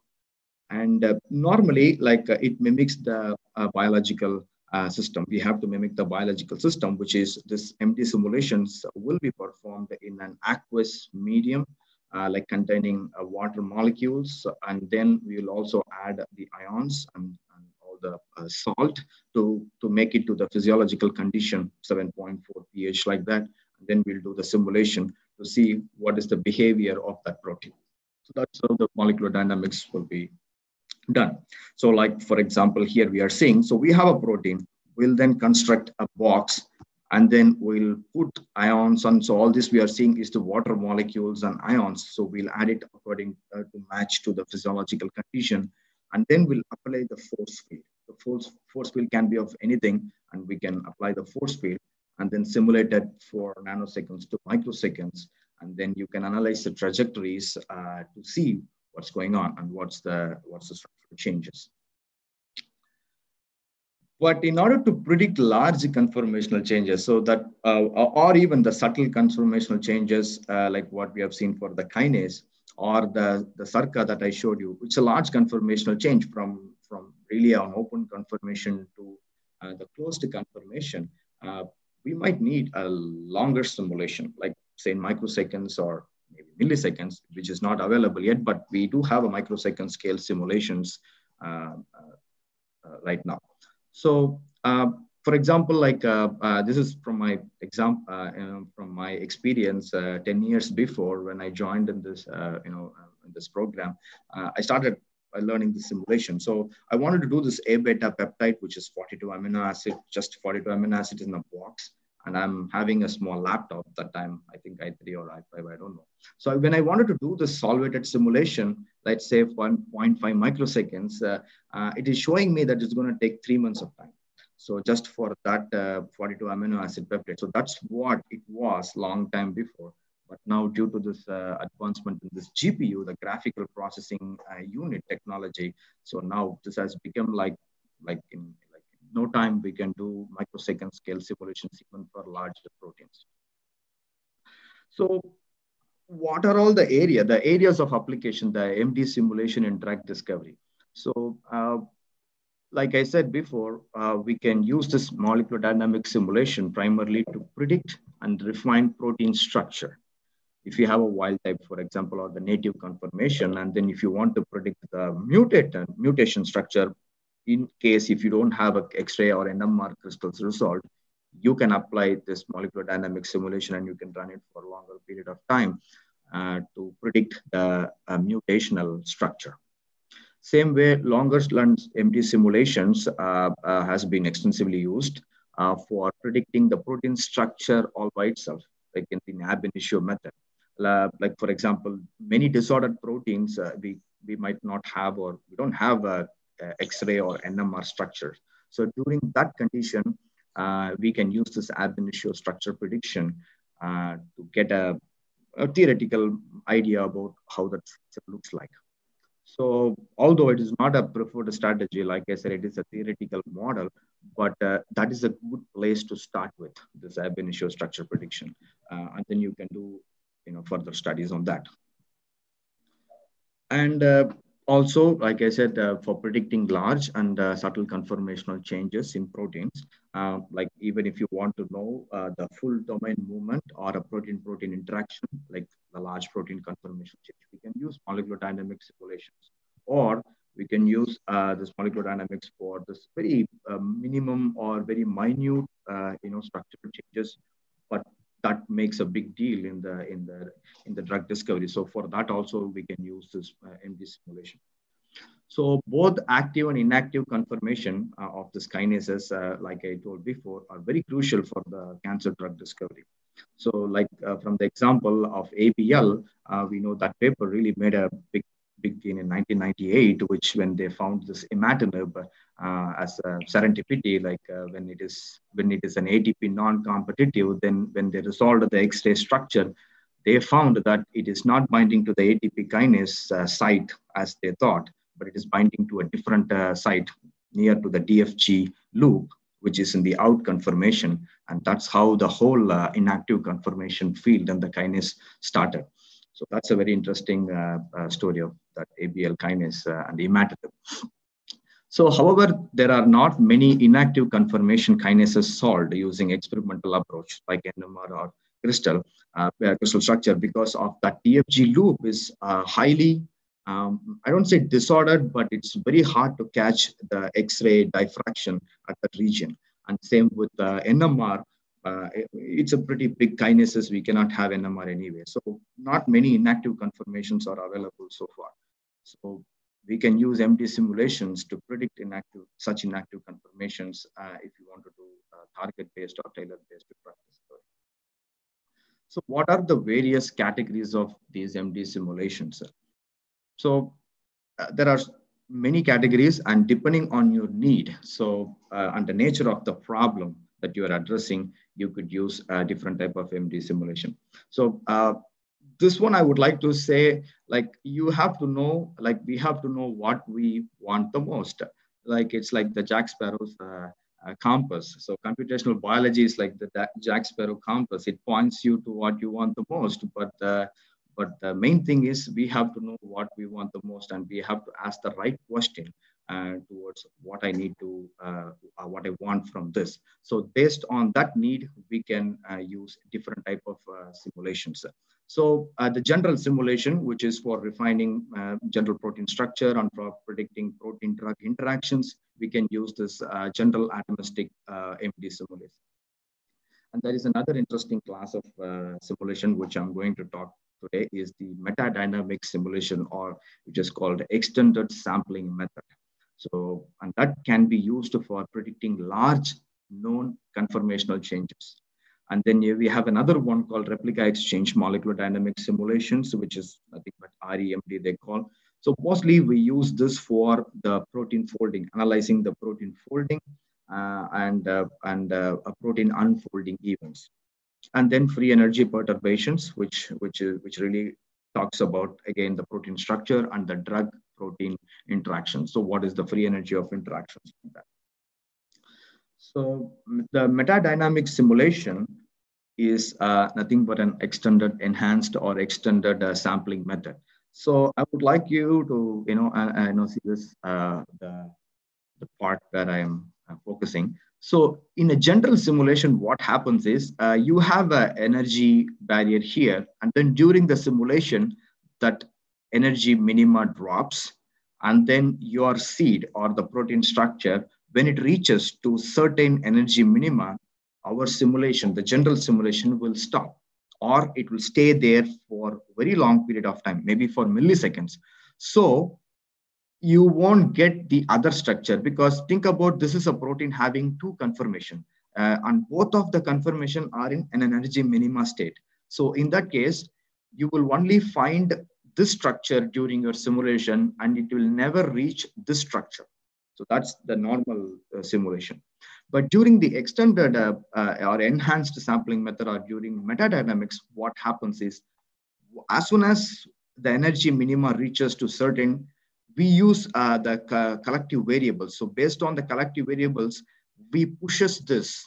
And uh, normally, like uh, it mimics the biological system. We have to mimic the biological system, which is this MD simulations will be performed in an aqueous medium, uh, like containing water molecules. And then we will also add the ions and all the uh, salt to, to make it to the physiological condition, 7.4 pH like that. And then we'll do the simulation to see what is the behavior of that protein. So that's how the molecular dynamics will be done. So like, for example, here we are seeing, so we have a protein, we'll then construct a box and then we'll put ions and so all this we are seeing is the water molecules and ions. So we'll add it according uh, to match to the physiological condition and then we'll apply the force field the force, force field can be of anything, and we can apply the force field and then simulate it for nanoseconds to microseconds. And then you can analyze the trajectories uh, to see what's going on and what's the, what's the structural changes. But in order to predict large conformational changes, so that, uh, or even the subtle conformational changes, uh, like what we have seen for the kinase or the, the SERCA that I showed you, it's a large conformational change from from really an open conformation to uh, the closed conformation, uh, we might need a longer simulation, like say in microseconds or maybe milliseconds, which is not available yet, but we do have a microsecond scale simulations uh, uh, uh right now. So, uh, for example, like uh, uh, this is from my example, uh, you know, from my experience 10 years before when I joined in this, you know, in this program, I started by learning the simulation. So I wanted to do this A beta peptide, which is 42 amino acid, just 42 amino acids in a box. And I'm having a small laptop that time, I think i3 or i5, I don't know. So when I wanted to do this solvated simulation, let's say 1.5 microseconds, uh, uh, it is showing me that it's going to take three months of time. So just for that uh, 42 amino acid peptide. So that's what it was long time before. But now due to this uh, advancement in this GPU, the graphical processing uh, unit technology, so now this has become like, like in no time we can do microsecond scale simulations even for larger proteins. So what are all the area, the areas of application, the MD simulation in drug discovery? So uh, like I said before, uh, we can use this molecular dynamic simulation primarily to predict and refine protein structure. If you have a wild type, for example, or the native conformation, and then if you want to predict the mutation, mutation structure, in case if you don't have an X-ray or NMR crystals result, you can apply this molecular dynamic simulation and you can run it for a longer period of time uh, to predict the uh, mutational structure. Same way, longer run MD simulations uh, uh, has been extensively used uh, for predicting the protein structure all by itself, like in the ab initio method. like for example, many disordered proteins we, we might not have or we don't have a X-ray or NMR structure. So during that condition, uh, we can use this ab initio structure prediction uh, to get a, a, theoretical idea about how that looks like. So although it is not a preferred strategy, like I said, it is a theoretical model, but uh, that is a good place to start with this ab initio structure prediction. Uh, and then you can do you know, further studies on that. And uh, also, like I said, uh, for predicting large and uh, subtle conformational changes in proteins, uh, like even if you want to know uh, the full domain movement or a protein-protein interaction, like the large protein conformation change, we can use molecular dynamics simulations. Or we can use uh, this molecular dynamics for this very uh, minimum or very minute, you know, structural changes, but that makes a big deal in the in the in the drug discovery. So for that also we can use this uh, MD simulation. So both active and inactive conformation uh, of this kinases, uh, like I told before, are very crucial for the cancer drug discovery. So like uh, from the example of ABL, uh, we know that paper really made a big big gain in 1998, which when they found this imatinib uh, as a serendipity, like uh, when it is when it is an ATP non-competitive, then when they resolved the X-ray structure, they found that it is not binding to the ATP kinase uh, site as they thought, but it is binding to a different uh, site near to the DFG loop, which is in the out conformation, and that's how the whole uh, inactive conformation field and the kinase started. So that's a very interesting uh, story of that ABL kinase and imatinib. So, however, there are not many inactive conformation kinases solved using experimental approach like NMR or crystal uh, crystal structure because of that TFG loop is uh, highly um, I don't say disordered, but it's very hard to catch the X-ray diffraction at that region. And same with uh, NMR, uh, it's a pretty big kinases. We cannot have NMR anyway. So not many inactive conformations are available so far. So we can use MD simulations to predict inactive, such inactive conformations uh, if you want to do uh, target-based or tailor-based practice. So what are the various categories of these MD simulations? So uh, there are many categories and depending on your need, so uh, and the nature of the problem that you are addressing, you could use a different type of MD simulation. So uh, this one I would like to say, like you have to know, like we have to know what we want the most. Like it's like the Jack Sparrow's uh, uh, compass. So computational biology is like the Jack Sparrow compass. It points you to what you want the most, but uh, but the main thing is we have to know what we want the most, and we have to ask the right question uh, towards what I need to, uh, uh, what I want from this. So based on that need, we can uh, use different type of uh, simulations. So uh, the general simulation, which is for refining uh, general protein structure and for predicting protein drug interactions, we can use this uh, general atomistic uh, MD simulation. And there is another interesting class of simulation, which I'm going to talk today is the metadynamic simulation or which is called extended sampling method. So, and that can be used for predicting large known conformational changes. And then we have another one called replica exchange molecular dynamic simulations, which is nothing but REMD they call. So mostly we use this for the protein folding, analyzing the protein folding uh, and, uh, and uh, protein unfolding events. And then free energy perturbations, which, which, which really talks about, again, the protein structure and the drug protein interaction. So what is the free energy of interactions? So the metadynamic simulation is uh, nothing but an extended, enhanced or extended uh, sampling method. So I would like you to, you know, I, I know see this, uh, the, the part that I am uh, focusing. So in a general simulation, what happens is uh, you have an energy barrier here, and then during the simulation, that energy minima drops, and then your seed or the protein structure, when it reaches to certain energy minima, our simulation, the general simulation will stop or it will stay there for very long period of time, maybe for milliseconds. So you won't get the other structure because think about this is a protein having two conformation uh, and both of the conformation are in an energy minima state. So in that case, you will only find this structure during your simulation and it will never reach this structure. So that's the normal uh, simulation. But during the extended uh, uh, or enhanced sampling method or during metadynamics, what happens is as soon as the energy minima reaches to certain, we use uh, the co collective variables. So based on the collective variables, we pushes this,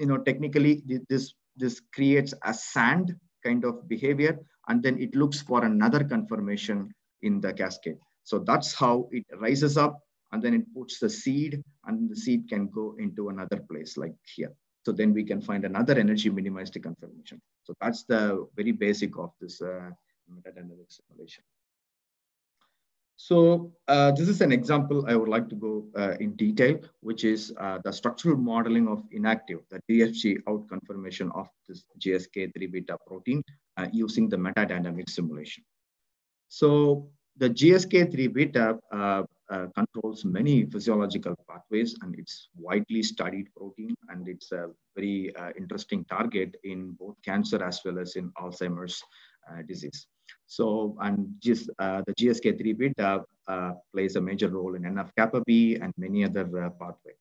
you know, technically this, this creates a sand kind of behavior, and then it looks for another confirmation in the cascade. So that's how it rises up and then it puts the seed and the seed can go into another place like here. So then we can find another energy minimized conformation. So that's the very basic of this uh, metadynamic simulation. So uh, this is an example I would like to go uh, in detail, which is uh, the structural modeling of inactive, the DFG out conformation of this GSK3 beta protein uh, using the metadynamic simulation. So the GSK3 beta uh, uh, controls many physiological pathways and it's widely studied protein and it's a very uh, interesting target in both cancer as well as in Alzheimer's uh, disease. So, and just uh, the GSK3 beta uh, plays a major role in NF-kappa B and many other pathways.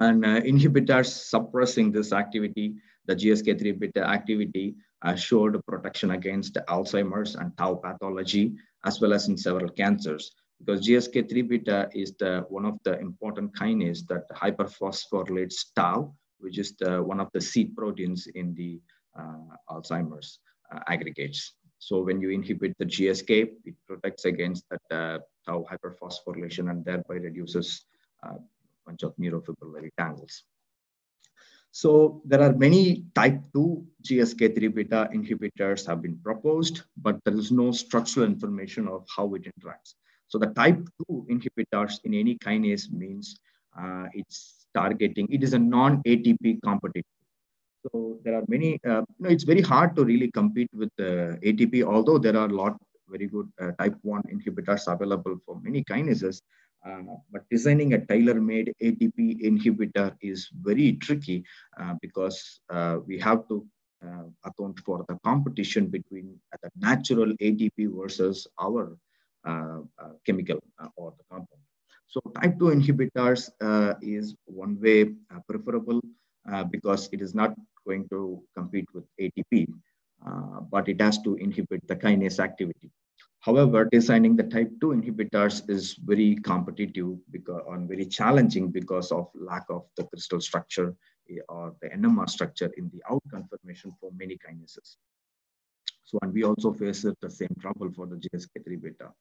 And inhibitors suppressing this activity, the GSK3 beta activity showed protection against Alzheimer's and tau pathology, as well as in several cancers because GSK3 beta is the one of the important kinase that hyperphosphorylates tau, which is the one of the seed proteins in the uh, Alzheimer's uh, aggregates. So when you inhibit the GSK, it protects against that uh, tau hyperphosphorylation and thereby reduces a uh, bunch of neurofibrillary tangles. So there are many type 2 GSK3 beta inhibitors have been proposed, but there is no structural information of how it interacts. So the type 2 inhibitors in any kinase means uh, it's targeting, it is a non-ATP competitive. So there are many, uh, you know, it's very hard to really compete with the ATP, although there are a lot very good uh, type 1 inhibitors available for many kinases. Uh, but designing a tailor-made ATP inhibitor is very tricky uh, because uh, we have to account for the competition between the natural ATP versus our uh, uh, Uh, uh, chemical uh, or the compound. So type 2 inhibitors uh, is one way preferable because it is not going to compete with ATP, but it has to inhibit the kinase activity. However, designing the type 2 inhibitors is very competitive because, and very challenging because of lack of the crystal structure eh, or the NMR structure in the out conformation for many kinases. So, and we also face the same trouble for the GSK3 beta.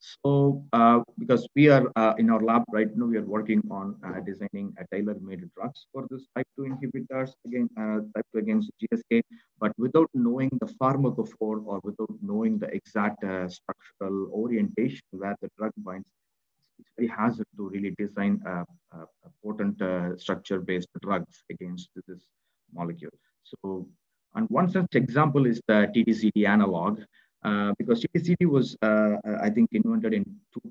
So, uh, because we are uh, in our lab right now, we are working on uh, designing a tailor-made drugs for this type 2 inhibitors, again, uh, type 2 against GSK, but without knowing the pharmacophore or without knowing the exact uh, structural orientation where the drug binds, it's very hazard to really design a, a, a potent uh, structure-based drugs against this molecule. So, and one such example is the TDCD analog, uh, because TDCD was, uh, I think, invented in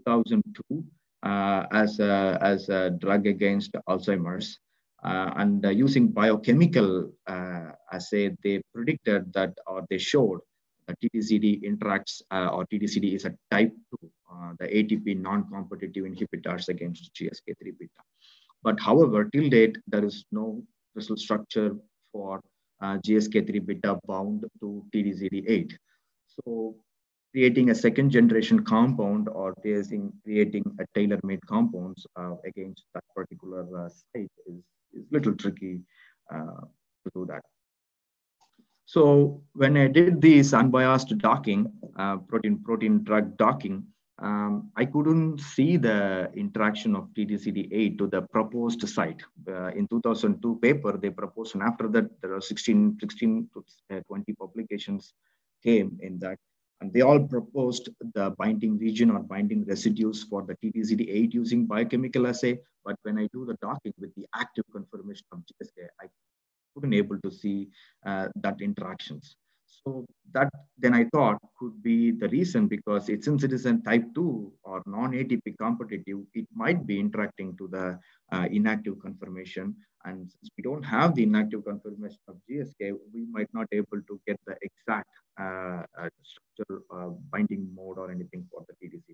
2002 uh, as, a, as a drug against Alzheimer's. Uh, and uh, using biochemical assay, they predicted that, or they showed that TDCD interacts, or TDCD is a type 2, the ATP non-competitive inhibitors against GSK3 beta. But however, till date, there is no crystal structure for uh, GSK3 beta bound to TDCD8. So creating a second generation compound or creating, creating a tailor-made compounds uh, against that particular uh, site is, is little tricky uh, to do that. So when I did this unbiased docking, uh, protein protein drug docking, um, I couldn't see the interaction of TDCD8 to the proposed site. Uh, in 2002 paper, they proposed, and after that, there are 16, 16 to uh, 20 publications came in that. And they all proposed the binding region or binding residues for the TDCD8 using biochemical assay. But when I do the docking with the active conformation of GSK, I couldn't able to see uh, that interactions. So that then I thought could be the reason because it, since it is a type 2 or non-ATP competitive, it might be interacting to the uh, inactive conformation. And since we don't have the inactive conformation of GSK, we might not able to get the exact uh, uh, structure uh, binding mode or anything for the TDC.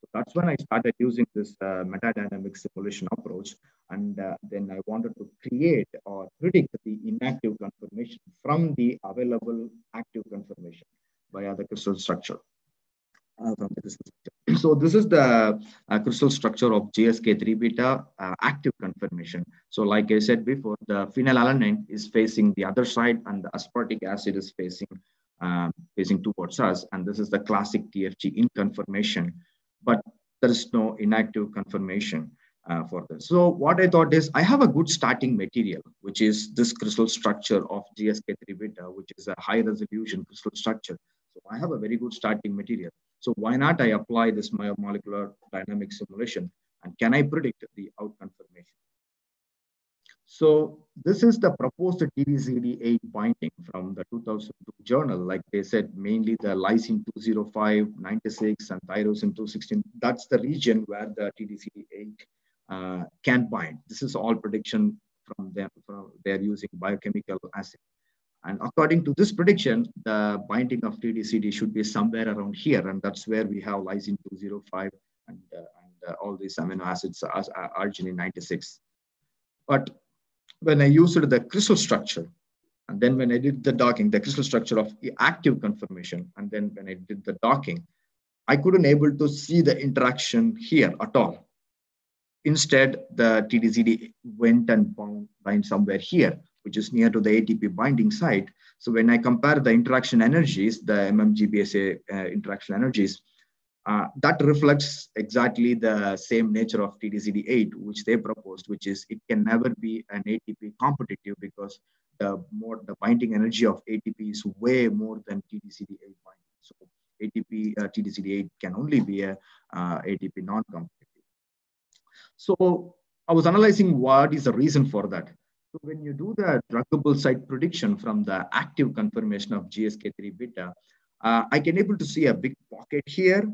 So that's when I started using this uh, metadynamic simulation approach. And uh, then I wanted to create or predict the inactive conformation from the available active conformation via the crystal structure. Uh, the crystal structure. So this is the uh, crystal structure of GSK3 beta uh, active conformation. So like I said before, the phenylalanine is facing the other side and the aspartic acid is facing um, facing towards us. And this is the classic TFG in conformation but there is no inactive conformation uh, for this. So what I thought is I have a good starting material, which is this crystal structure of GSK3 beta, which is a high resolution crystal structure. So I have a very good starting material. So why not I apply this molecular dynamic simulation and can I predict the out conformation? So this is the proposed TDCD8 binding from the 2002 journal. Like they said, mainly the lysine 205, 96, and tyrosine 216. That's the region where the TDCD8 uh, can bind. This is all prediction from them. From, they're using biochemical assay. And according to this prediction, the binding of TDCD should be somewhere around here. And that's where we have lysine 205 and, uh, and uh, all these amino acids, uh, arginine 96. But when I used the crystal structure, and then when I did the docking, the crystal structure of the active conformation, and then when I did the docking, I couldn't able to see the interaction here at all. Instead, the TDCD went and bound, bind somewhere here, which is near to the ATP binding site. So when I compare the interaction energies, the MMGBSA uh, interaction energies, uh, that reflects exactly the same nature of TDCD8, which they proposed, which is it can never be an ATP competitive because the more the binding energy of ATP is way more than TDCD8 binding. So ATP uh, TDCD8 can only be a uh, ATP non-competitive. So I was analyzing what is the reason for that. So when you do the druggable site prediction from the active conformation of GSK3 beta, uh, I can able to see a big pocket here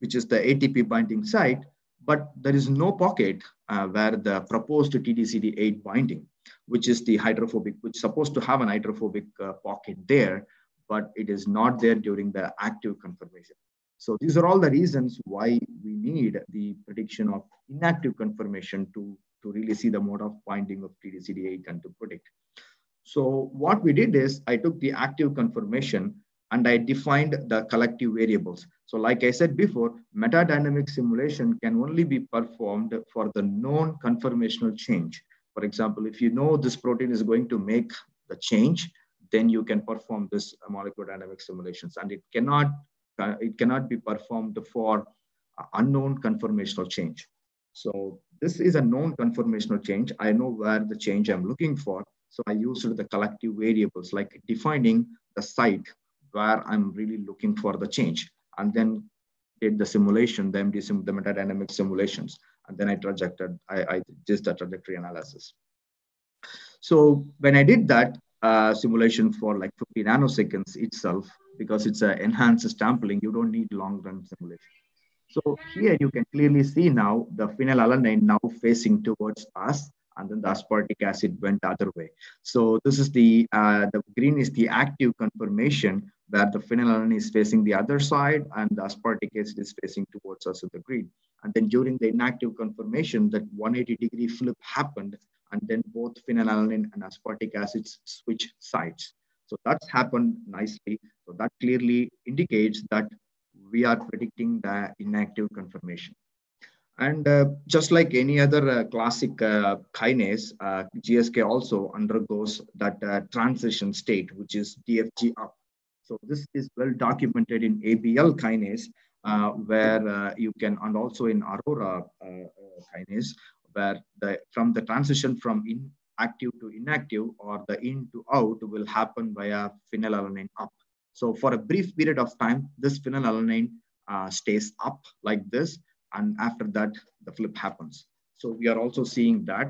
which is the ATP binding site, but there is no pocket uh, where the proposed TDCD8 binding, which is the hydrophobic, which is supposed to have an hydrophobic uh, pocket there, but it is not there during the active conformation. So these are all the reasons why we need the prediction of inactive conformation to, to really see the mode of binding of TDCD8 and to predict. So what we did is I took the active conformation and I defined the collective variables. So like I said before, metadynamic simulation can only be performed for the known conformational change. For example, if you know this protein is going to make the change, then you can perform this molecular dynamic simulations and it cannot, uh, it cannot be performed for unknown conformational change. So this is a known conformational change. I know where the change I'm looking for. So I used the collective variables like defining the site where I'm really looking for the change and then did the simulation, the MD sim, the metadynamic simulations. And then I trajected, I, I did the trajectory analysis. So when I did that uh, simulation for like 50 nanoseconds itself, because it's an enhanced sampling, you don't need long run simulation. So here you can clearly see now the phenylalanine now facing towards us and then the aspartic acid went the other way. So this is the, uh, the green is the active conformation where the phenylalanine is facing the other side and the aspartic acid is facing towards us with the green. And then during the inactive conformation, that 180 degree flip happened, and then both phenylalanine and aspartic acids switch sides. So that's happened nicely. So that clearly indicates that we are predicting the inactive conformation. And uh, just like any other uh, classic uh, kinase, uh, GSK also undergoes that uh, transition state, which is DFG up. So this is well documented in ABL kinase, uh, where uh, you can, and also in Aurora uh, uh, kinase, where the from the transition from inactive to inactive or the in to out will happen via phenylalanine up. So for a brief period of time, this phenylalanine stays up like this, and after that the flip happens so we are also seeing that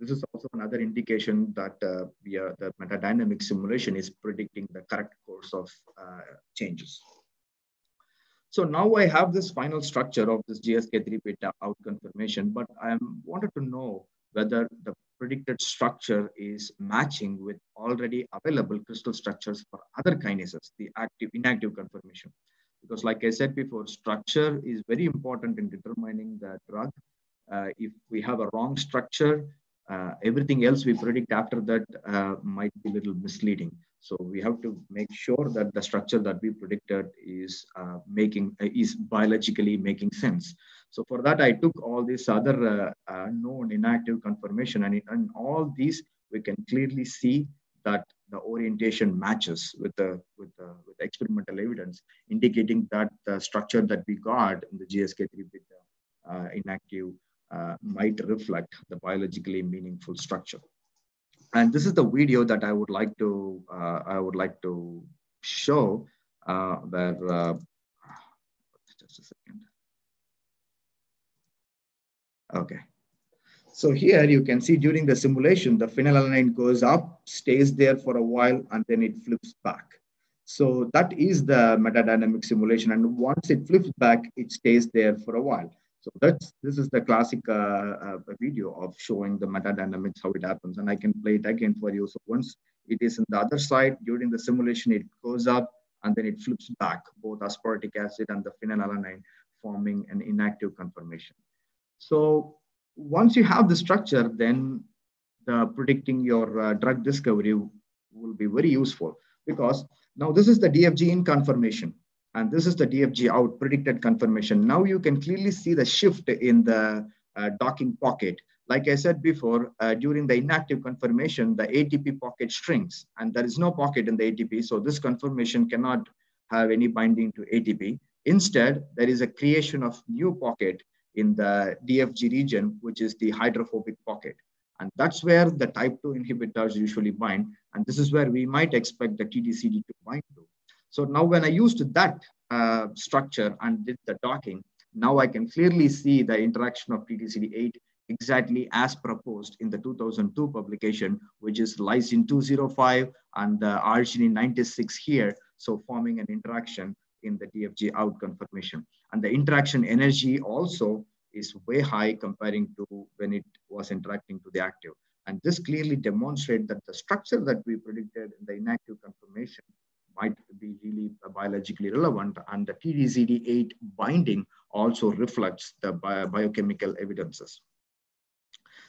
this is also another indication that uh, we are, the metadynamic simulation is predicting the correct course of uh, changes so now I have this final structure of this GSK3 beta out confirmation, but I wanted to know whether the predicted structure is matching with already available crystal structures for other kinases, the active inactive conformation because like I said before, structure is very important in determining the drug. Uh, if we have a wrong structure, uh, everything else we predict after that uh, might be a little misleading. So we have to make sure that the structure that we predicted is uh, making uh, is biologically making sense. So for that, I took all these other uh, known inactive conformation and in all these, we can clearly see that the orientation matches with the with the, with the experimental evidence, indicating that the structure that we got in the GSK3 beta uh, inactive uh, might reflect the biologically meaningful structure. And this is the video that I would like to uh, I would like to show uh, where uh, just a second. Okay. So here you can see during the simulation, the phenylalanine goes up, stays there for a while, and then it flips back. So that is the metadynamic simulation. And once it flips back, it stays there for a while. So that's this is the classic uh, uh, video of showing the metadynamics, how it happens. And I can play it again for you. So once it is on the other side, during the simulation, it goes up and then it flips back, both aspartic acid and the phenylalanine forming an inactive conformation. So once you have the structure, then the predicting your uh, drug discovery will be very useful because now this is the DFG in conformation and this is the DFG out predicted confirmation. Now you can clearly see the shift in the uh, docking pocket. Like I said before, uh, during the inactive confirmation, the ATP pocket shrinks and there is no pocket in the ATP. So this confirmation cannot have any binding to ATP. Instead, there is a creation of new pocket in the DFG region, which is the hydrophobic pocket. And that's where the type 2 inhibitors usually bind. And this is where we might expect the TDCD to bind to. So now when I used that uh, structure and did the docking, now I can clearly see the interaction of PTCD8 exactly as proposed in the 2002 publication, which is lysine 205 and the arginine 96 here. So forming an interaction in the DFG out conformation. And the interaction energy also is way high comparing to when it was interacting to the active. And this clearly demonstrates that the structure that we predicted in the inactive conformation might be really biologically relevant and the TDCD8 binding also reflects the bio biochemical evidences.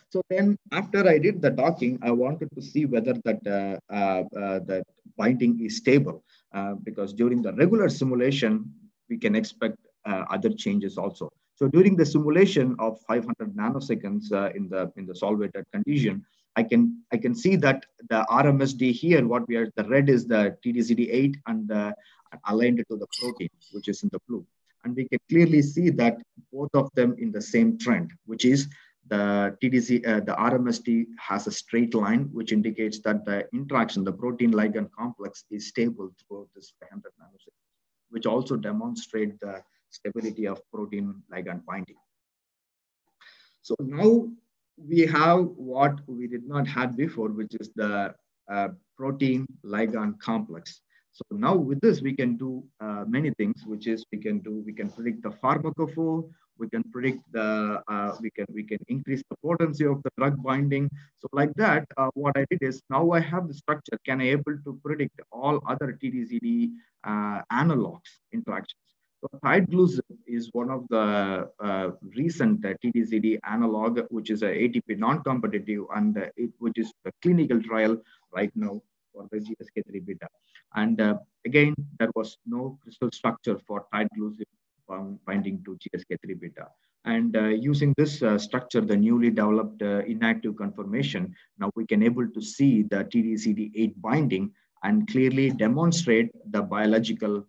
So then after I did the docking, I wanted to see whether that, uh, uh, uh, that binding is stable. Uh, because during the regular simulation, we can expect uh, other changes also. So during the simulation of 500 nanoseconds uh, in the in the solvated condition, I can I can see that the RMSD here, what we are the red is the TDCD8 and the, aligned to the protein, which is in the blue. And we can clearly see that both of them in the same trend, which is the TDC, uh, the RMSD has a straight line, which indicates that the interaction, the protein ligand complex is stable throughout this 500 nanoseconds, which also demonstrate the stability of protein ligand binding. So now we have what we did not have before, which is the uh, protein ligand complex. So now with this, we can do uh, many things, which is we can do, we can predict the pharmacophore, we can predict the, uh, we can we can increase the potency of the drug binding. So like that, uh, what I did is now I have the structure, can I able to predict all other TDCD uh, analogs interactions. So tideglusib is one of the uh, recent uh, TDCD analog, which is a ATP non-competitive and uh, it, which is a clinical trial right now for the GSK3 beta. And uh, again, there was no crystal structure for tideglusib binding to GSK3 beta. And uh, using this uh, structure, the newly developed inactive conformation, now we can able to see the TDCD8 binding and clearly demonstrate the biological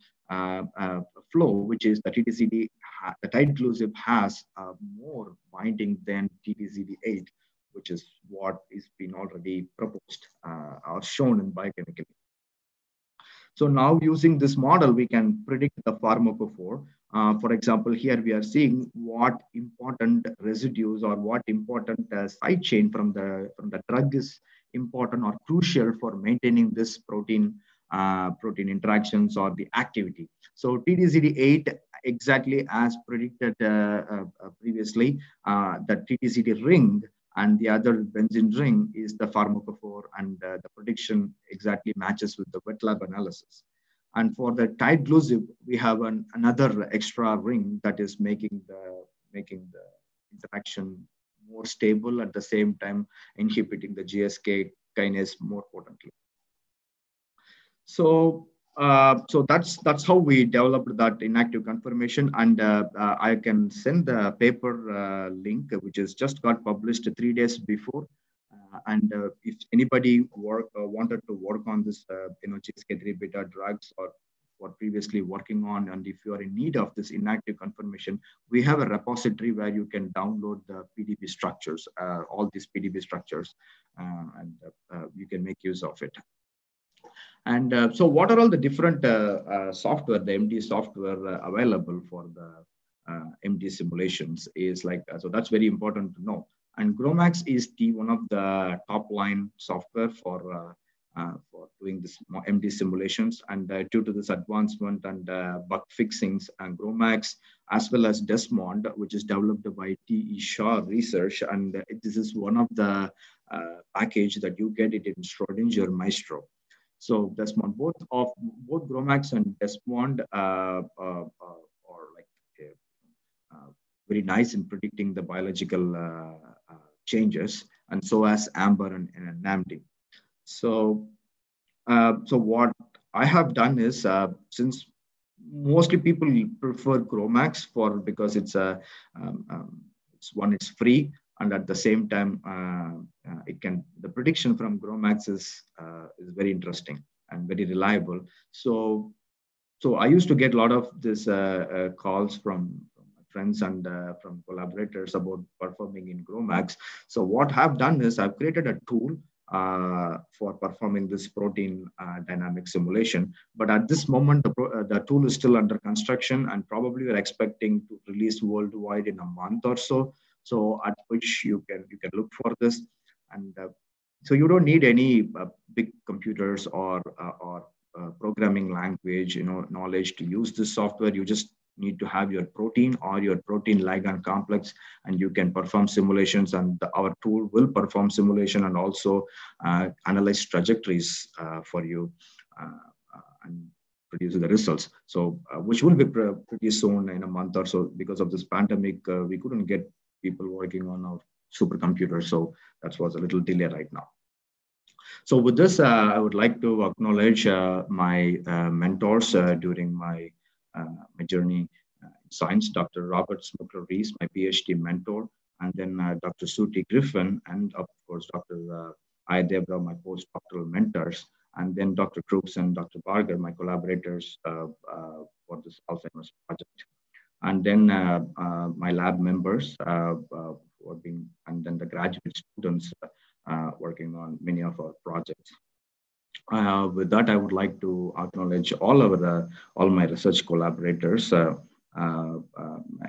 flow, which is the TDCD, the tight tideglusib has uh, more binding than TDCD8, which is what is been already proposed or shown in biochemically. So now using this model, we can predict the pharmacophore. Uh, for example, here we are seeing what important residues or what important uh, side chain from the, from the drug is important or crucial for maintaining this protein uh, protein interactions or the activity. So TDCD8, exactly as predicted uh, uh, previously, uh, the TDCD ring and the other benzene ring is the pharmacophore and the prediction exactly matches with the wet lab analysis. And for the tight tideglusib, we have an, another extra ring that is making the making the interaction more stable at the same time inhibiting the GSK kinase more potently. So uh, so that's that's how we developed that inactive confirmation. And uh, uh, i can send the paper uh, link which has just got published three days before. Uh, and uh, if anybody work wanted to work on this you know gsk3 beta drugs or were previously working on and if you are in need of this inactive confirmation we have a repository where you can download the pdb structures all these pdb structures and you can make use of it and uh, so what are all the different uh, uh, software, the MD software available for the MD simulations is like, so that's very important to know. And GROMACS is the one of the top line software for uh, for doing this MD simulations. And uh, due to this advancement and uh, bug fixings and GROMACS, as well as Desmond, which is developed by T.E. Shaw Research. And this is one of the package that you get it in Schrodinger Maestro. So Desmond, both of both Gromax and Desmond uh, uh, uh are like uh, uh, very nice in predicting the biological changes, and so as Amber and, and NAMD. So, so what I have done is since mostly people prefer Gromax for because it's a um, um, it's one it's free and at the same time, uh, uh, it can the prediction from GROMACS is uh, is very interesting and very reliable. So, so I used to get a lot of this calls from friends and uh, from collaborators about performing in GROMACS. So what I've done is I've created a tool uh, for performing this protein uh, dynamic simulation. But at this moment, the, the tool is still under construction and probably we're expecting to release worldwide in a month or so so at which you can you can look for this. And uh, so you don't need any uh, big computers or uh, or uh, programming language you know knowledge to use this software. You just need to have your protein or your protein ligand complex and you can perform simulations and the, our tool will perform simulation and also uh, analyze trajectories for you and produce the results. So, uh, which will be pretty soon in a month or so. Because of this pandemic, uh, we couldn't get people working on our supercomputer. So that was a little delay right now. So with this, uh, I would like to acknowledge uh, my uh, mentors uh, during my, uh, my journey in science, Dr. Robert Smucker Rees, my PhD mentor, and then Dr. Suti Griffin, and of course, Dr. Uh, my postdoctoral mentors, and then Dr. Crooks and Dr. Barger, my collaborators for this Alzheimer's project and then uh, uh, my lab members uh, working, and then the graduate students working on many of our projects. Uh, with that, I would like to acknowledge all of the all my research collaborators, uh, uh,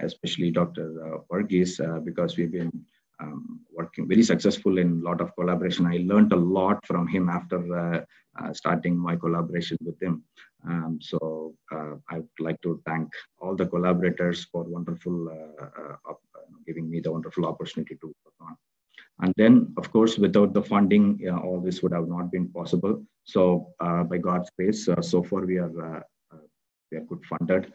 especially Dr. Varghese, because we've been um, working very successful in a lot of collaboration. I learned a lot from him after starting my collaboration with him. Um, so uh, I would like to thank all the collaborators for wonderful giving me the wonderful opportunity to work on. And then, of course, without the funding, you know, all this would have not been possible. So, uh, by God's grace, uh, so far we are uh, we are good funded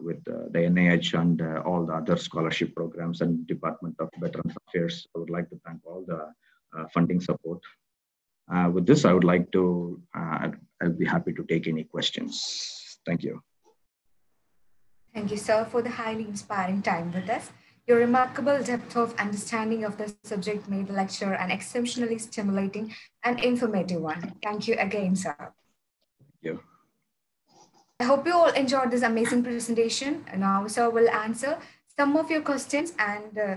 with the NIH and all the other scholarship programs and Department of Veterans Affairs. I would like to thank all the funding support. With this, I would like to. I'll be happy to take any questions. Thank you. Thank you, sir, for the highly inspiring time with us. Your remarkable depth of understanding of the subject made the lecture an exceptionally stimulating and informative one. Thank you again, sir. Thank you. I hope you all enjoyed this amazing presentation. Now, sir will answer some of your questions and uh,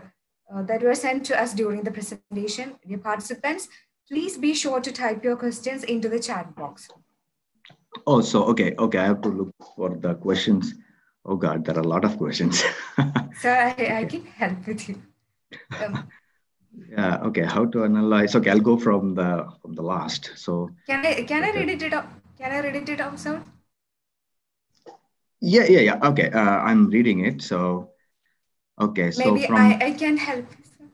uh, that were sent to us during the presentation. Dear participants, please be sure to type your questions into the chat box. Oh, so okay, okay. I have to look for the questions. Oh God, there are a lot of questions. [LAUGHS] so I, I can help with you. Um, yeah. Okay. How to analyze? Okay, I'll go from the from the last. So can I can I read it out? Can I read it out, sir? Yeah, yeah, yeah. Okay, uh, I'm reading it. So, okay. So maybe from, I, I can help.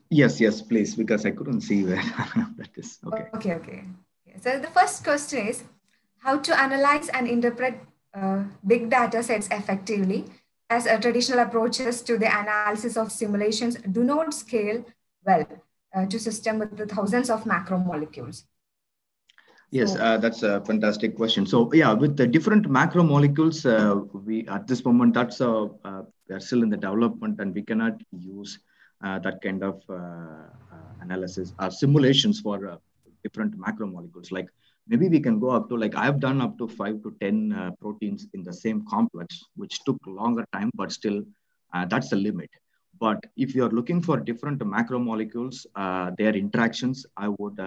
Yes, yes, please, because I couldn't see where [LAUGHS] that is. Okay. Okay, okay. So the first question is how to analyze and interpret uh, big data sets effectively as uh, traditional approaches to the analysis of simulations do not scale well uh, to system with the thousands of macromolecules. Yes, so, uh, that's a fantastic question. So yeah, with the different macromolecules, uh, we at this moment that's uh, we are still in the development, and we cannot use that kind of analysis or simulations for different macromolecules. Like maybe we can go up to like I've done up to five to 10 uh, proteins in the same complex, which took longer time, but still uh, that's the limit. But if you're looking for different macromolecules, uh, their interactions, I would,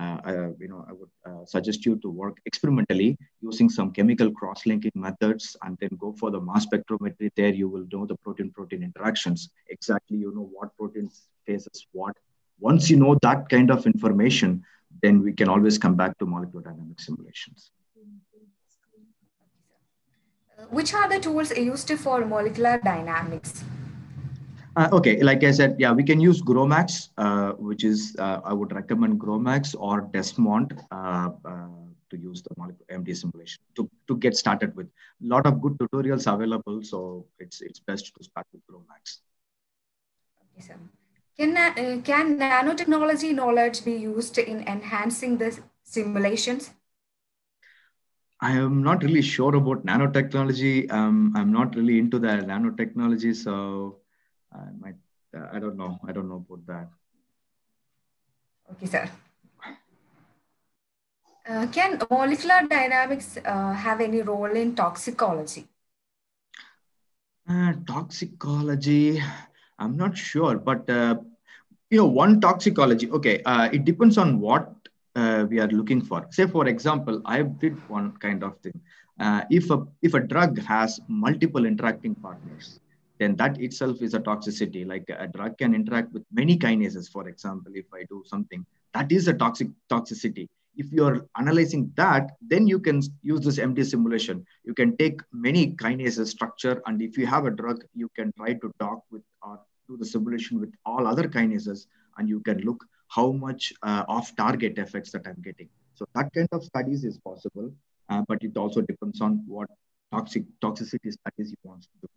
uh, uh, you know, I would uh, suggest you to work experimentally using some chemical cross-linking methods, and then go for the mass spectrometry. There, you will know the protein-protein interactions exactly. You know what proteins faces what. Once you know that kind of information, then we can always come back to molecular dynamic simulations. Which are the tools used for molecular dynamics? Uh, okay, like I said, yeah, we can use GROMACS, uh, which is, uh, I would recommend GROMACS or Desmond uh, uh, to use the MD simulation to, to get started with. A lot of good tutorials available, so it's, it's best to start with GROMACS. Okay, sir. Can, uh, can nanotechnology knowledge be used in enhancing the simulations? I am not really sure about nanotechnology. Um, I'm not really into the nanotechnology, so I might. Uh, I don't know. I don't know about that. Okay, sir. Uh, can molecular dynamics uh, have any role in toxicology? Uh, toxicology, I'm not sure, but uh, you know one toxicology okay uh, it depends on what uh, we are looking for say for example i did one kind of thing uh, if a if a drug has multiple interacting partners then that itself is a toxicity like a drug can interact with many kinases for example if i do something that is a toxic toxicity if you're analyzing that then you can use this MD simulation you can take many kinases structure and if you have a drug you can try to dock with or do the simulation with all other kinases and you can look how much uh, off target effects that I'm getting. So that kind of studies is possible, uh, but it also depends on what toxic toxicity studies you want to do.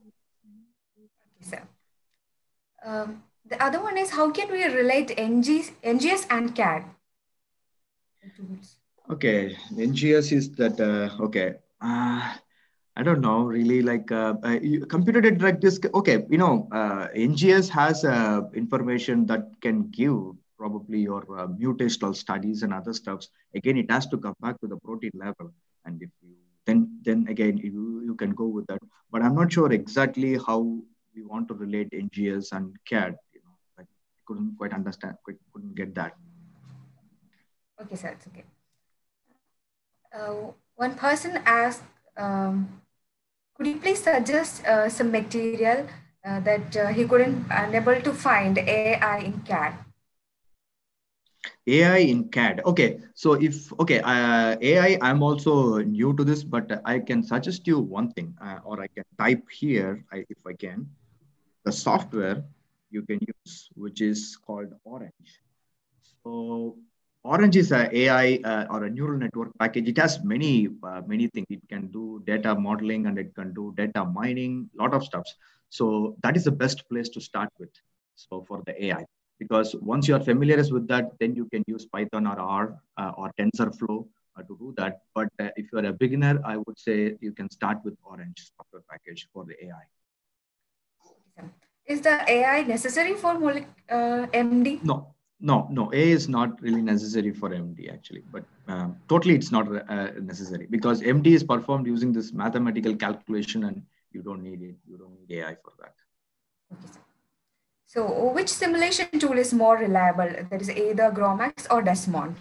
Sir. Um, the other one is how can we relate NGS, NGS and CAD? Okay, NGS is that, uh, okay. Uh, I don't know really like uh, uh, computer drug disk. Okay, you know, uh, NGS has uh, information that can give probably your uh, mutational studies and other stuffs. Again, it has to come back to the protein level, and if you then then again you you can go with that. But I'm not sure exactly how we want to relate NGS and CAD. You know, like I couldn't quite understand, quite couldn't get that. Okay, sir, it's okay. Uh, one person asked. Um, could you please suggest uh, some material uh, that uh, he couldn't unable to find AI in CAD. AI in CAD. Okay, so if okay, uh, AI, I'm also new to this, but I can suggest you one thing, uh, or I can type here I, if I can, the software you can use, which is called Orange. So Orange is a AI uh, or a neural network package. It has many uh, many things. It can do data modeling and it can do data mining, lot of stuff. So that is the best place to start with. So for the AI because once you are familiar with that, then you can use Python or R uh, or TensorFlow uh, to do that. But uh, if you are a beginner, I would say you can start with Orange software package for the AI. Is the AI necessary for uh, MD? No, no, no. AI is not really necessary for MD actually, but um, totally it's not uh, necessary because MD is performed using this mathematical calculation and you don't need it. You don't need AI for that. Okay, so which simulation tool is more reliable? That is either GROMACS or Desmos.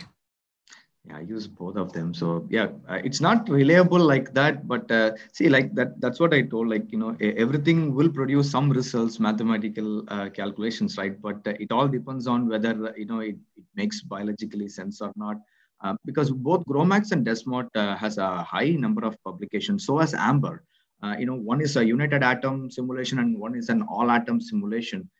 Yeah, I use both of them. So yeah, uh, it's not reliable like that, but uh, see, like that, that's what I told. Like you know, everything will produce some results, mathematical uh, calculations, right? But uh, it all depends on whether you know it, it makes biologically sense or not. Uh, because both GROMACS and Desmos uh, has a high number of publications. So has AMBER. you know, one is a united atom simulation and one is an all atom simulation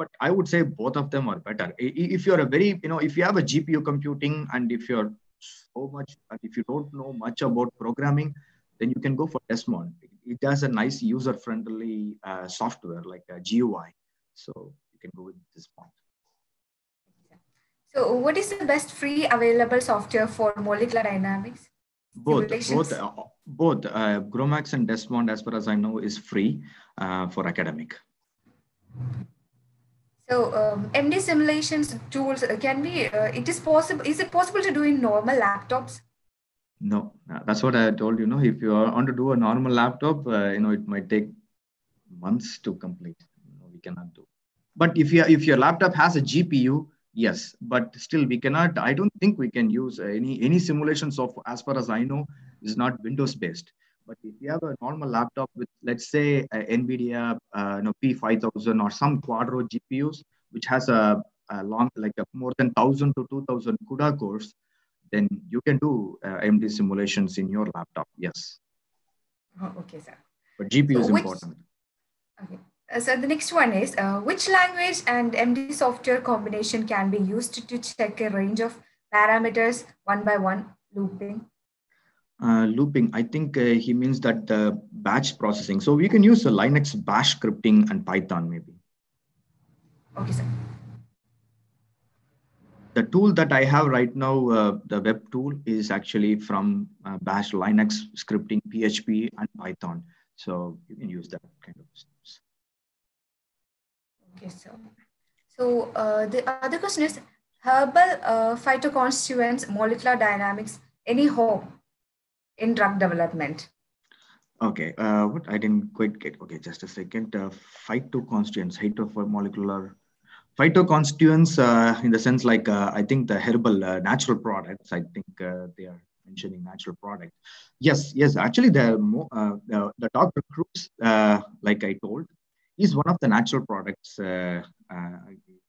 but I would say both of them are better. If you're a very, you know, if you have a GPU computing and if you're so much, if you don't know much about programming, then you can go for desmond It has a nice user-friendly uh, software like a GUI. So you can go with this point. So what is the best free available software for molecular dynamics? Both, both, uh, both uh, GROMACS and desmond as far as I know, is free uh, for academic. So um, MD simulations tools uh, can be, uh, it is possible, is it possible to do in normal laptops? No, that's what I told you. Know, if you want to do a normal laptop, uh, you know, it might take months to complete. We cannot do. But if you if your laptop has a GPU, yes. But still, we cannot. I don't think we can use any any simulations of, as far as I know, is not Windows based. But if you have a normal laptop with, let's say, NVIDIA uh, you know, P5000 or some Quadro GPUs, which has a, a long, like a more than 1,000 to 2,000 CUDA cores, then you can do uh, MD simulations in your laptop. Yes. Oh, okay, sir. But GPU so is which, important. Okay. Uh, so the next one is uh, which language and MD software combination can be used to check a range of parameters one by one looping? Uh, looping, I think uh, he means that the batch processing. So we can use the Linux bash scripting and Python maybe. Okay, sir. The tool that I have right now, uh, the web tool is actually from uh, bash Linux scripting, PHP and Python. So you can use that kind of stuff. Okay, so, so uh, the other question is, herbal uh, phytoconstituents, molecular dynamics, any hope in drug development? Okay, uh, what I didn't quite get. Okay, just a second. Uh, phytoconstituents, molecular phytoconstituents, uh, in the sense like uh, I think the herbal uh, natural products. I think uh, they are mentioning natural product. Yes, yes. Actually, the uh, the, the Dr. Cruz, uh, like I told, is one of the natural products.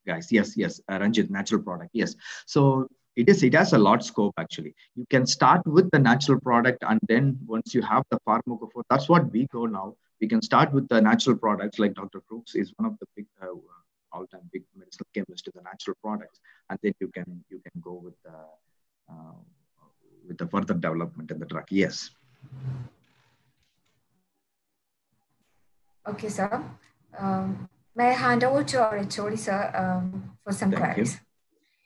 Guys, yes, yes. Uh, Ranjit, natural product. Yes. So it is it has a lot scope actually. You can start with the natural product and then once you have the pharmacophore that's what we go now. We can start with the natural products like dr crooks is one of the big uh, all-time big medicinal chemist to the natural products. And then you can you can go with the uh, with the further development in the drug yes. Okay sir. Um, may i hand over to our HOD, sir um, for some Thank queries? you.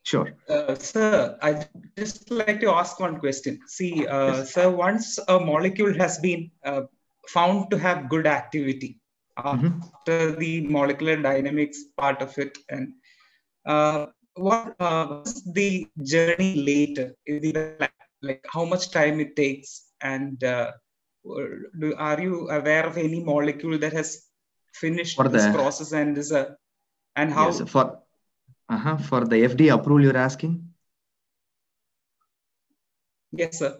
Sure. Uh, sir, I just like to ask one question. See, uh, yes. sir, once a molecule has been uh, found to have good activity Mm-hmm. after the molecular dynamics part of it, and uh, what uh, was the journey later? The, like how much time it takes, and uh, do, are you aware of any molecule that has finished For this the- process and is a and how Yes, for uh-huh, for the FD approval you're asking? yes sir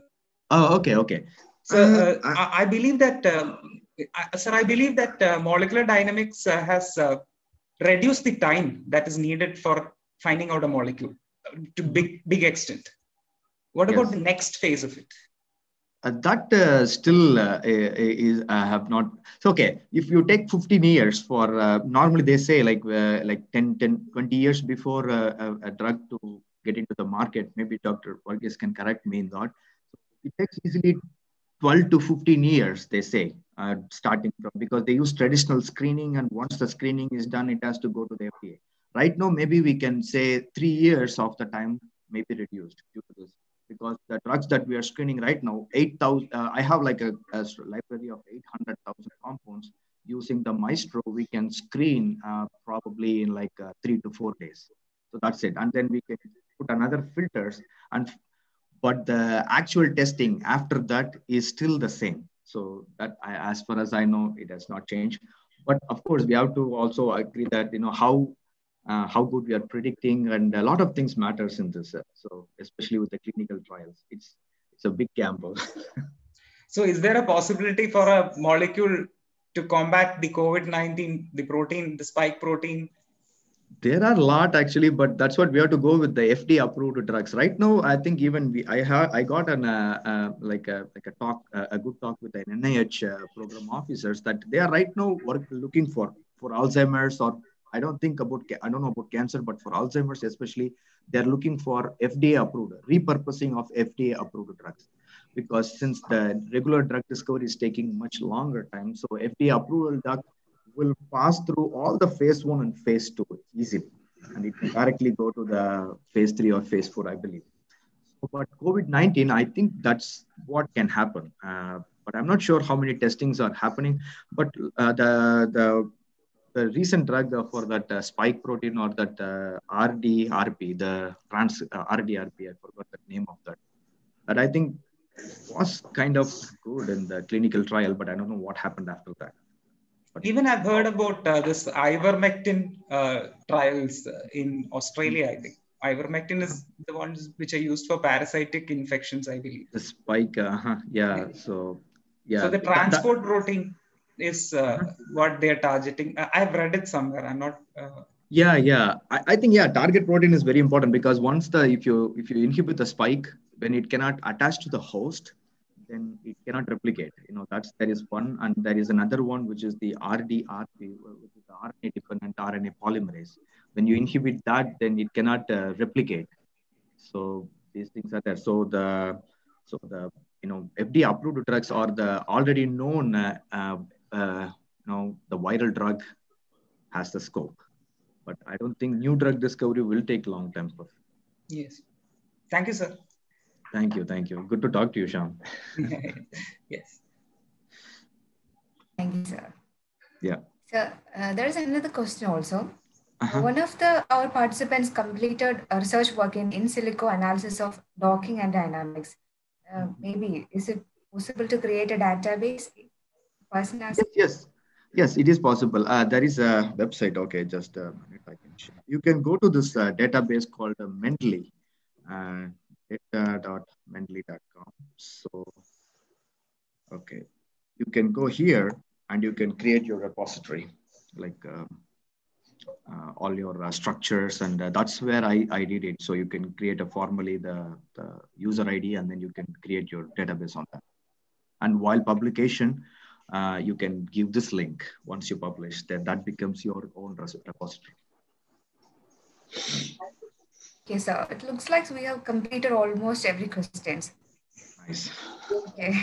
Oh, okay, okay. So Uh, uh, I, I believe that uh, I, sir, I believe that uh, molecular dynamics uh, has uh, reduced the time that is needed for finding out a molecule to big big extent. What about the next phase of it? Uh, that uh, still uh, is I have not. So okay, if you take 15 years for uh, normally they say like uh, like 10, 10, 20 years before uh, a, a drug to get into the market. Maybe Dr. Varghese can correct me in that. It takes easily 12 to 15 years, they say, starting from because they use traditional screening, and once the screening is done, it has to go to the FDA. Right now, maybe we can say three years of the time may be reduced due to this because the drugs that we are screening right now, 8,000, uh, I have like a, a library of 800,000 compounds. Using the Maestro, we can screen uh, probably in like uh, three to four days. So that's it. And then we can put another filters and but the actual testing after that is still the same. So that I, as far as I know, it has not changed. But of course, we have to also agree that you know how uh, how good we are predicting, and a lot of things matters in this. uh, so especially with the clinical trials, it's it's a big gamble. [LAUGHS] So, is there a possibility for a molecule to combat the COVID 19, the protein, the spike protein? there are a lot actually, but that's what we have to go with the FDA approved drugs. Right now, I think even we I have I got an uh, uh, like a like a talk uh, a good talk with the NIH uh, program officers that they are right now work looking for for Alzheimer's or I don't think about I don't know about cancer, but for Alzheimer's especially, they're looking for FDA approved repurposing of FDA approved drugs because since the regular drug discovery is taking much longer time, so FDA approval drug will pass through all the phase one and phase two easily, and it will directly go to the phase three or phase four, I believe. But COVID 19, I think that's what can happen. Uh, but I'm not sure how many testings are happening. But uh, the, the the recent drug for that uh, spike protein or that uh, RDRP, the trans uh, RDRP, I forgot the name of that. That I think was kind of good in the clinical trial, but I don't know what happened after that. But Even I've heard about uh, this ivermectin uh, trials uh, in Australia, I think. Ivermectin is the ones which are used for parasitic infections, I believe. The spike, uh, yeah. So, yeah. So the that- that- transport protein is uh, what they're targeting. I've read it somewhere. I'm not. Uh, yeah yeah I, I think yeah target protein is very important because once the if you if you inhibit the spike when it cannot attach to the host then it cannot replicate you know that's there is one and there is another one which is the rdrp which is the rna dependent rna polymerase when you inhibit that then it cannot uh, replicate so these things are there so the so the you know fda approved drugs are the already known uh, uh, uh, you know the viral drug has the scope but I don't think new drug discovery will take long time. For. yes. Thank you, sir. Thank you, thank you. Good to talk to you, Sham. [LAUGHS] yes. Thank you, sir. Yeah. So uh, there is another question also. Uh-huh. One of the our participants completed a research work in in silico analysis of docking and dynamics. Uh, maybe is it possible to create a database? Yes, yes, yes, it is possible. Uh, there is a website. Okay, just a minute. I can share. You can go to this uh, database called uh, Mendeley, uh, data.mendeley.com. So, okay, you can go here and you can create your repository, like um, uh, all your uh, structures, and uh, that's where I, I did it. So you can create a formally the, the user ID, and then you can create your database on that. And while publication, uh, you can give this link once you publish, then that becomes your own repository. Okay, so it looks like we have completed almost every questions. Nice. Okay.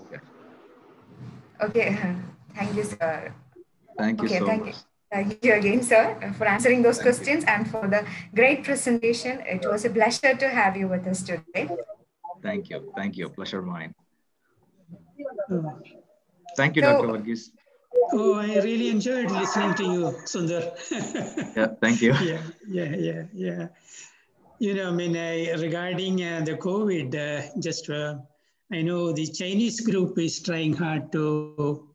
Okay. Okay. Thank you, sir. Thank you Okay, so thank much. you. Thank you again, sir, for answering those questions and for the great presentation. It was a pleasure to have you with us today. Thank you. Thank you. Pleasure mine. Thank you, So- Dr. Varghese. oh, I really enjoyed listening to you, Sundar. [LAUGHS] Yeah, thank you. yeah, yeah, yeah, yeah. You know, I mean, I, regarding uh, the COVID, uh, just uh, I know the Chinese group is trying hard to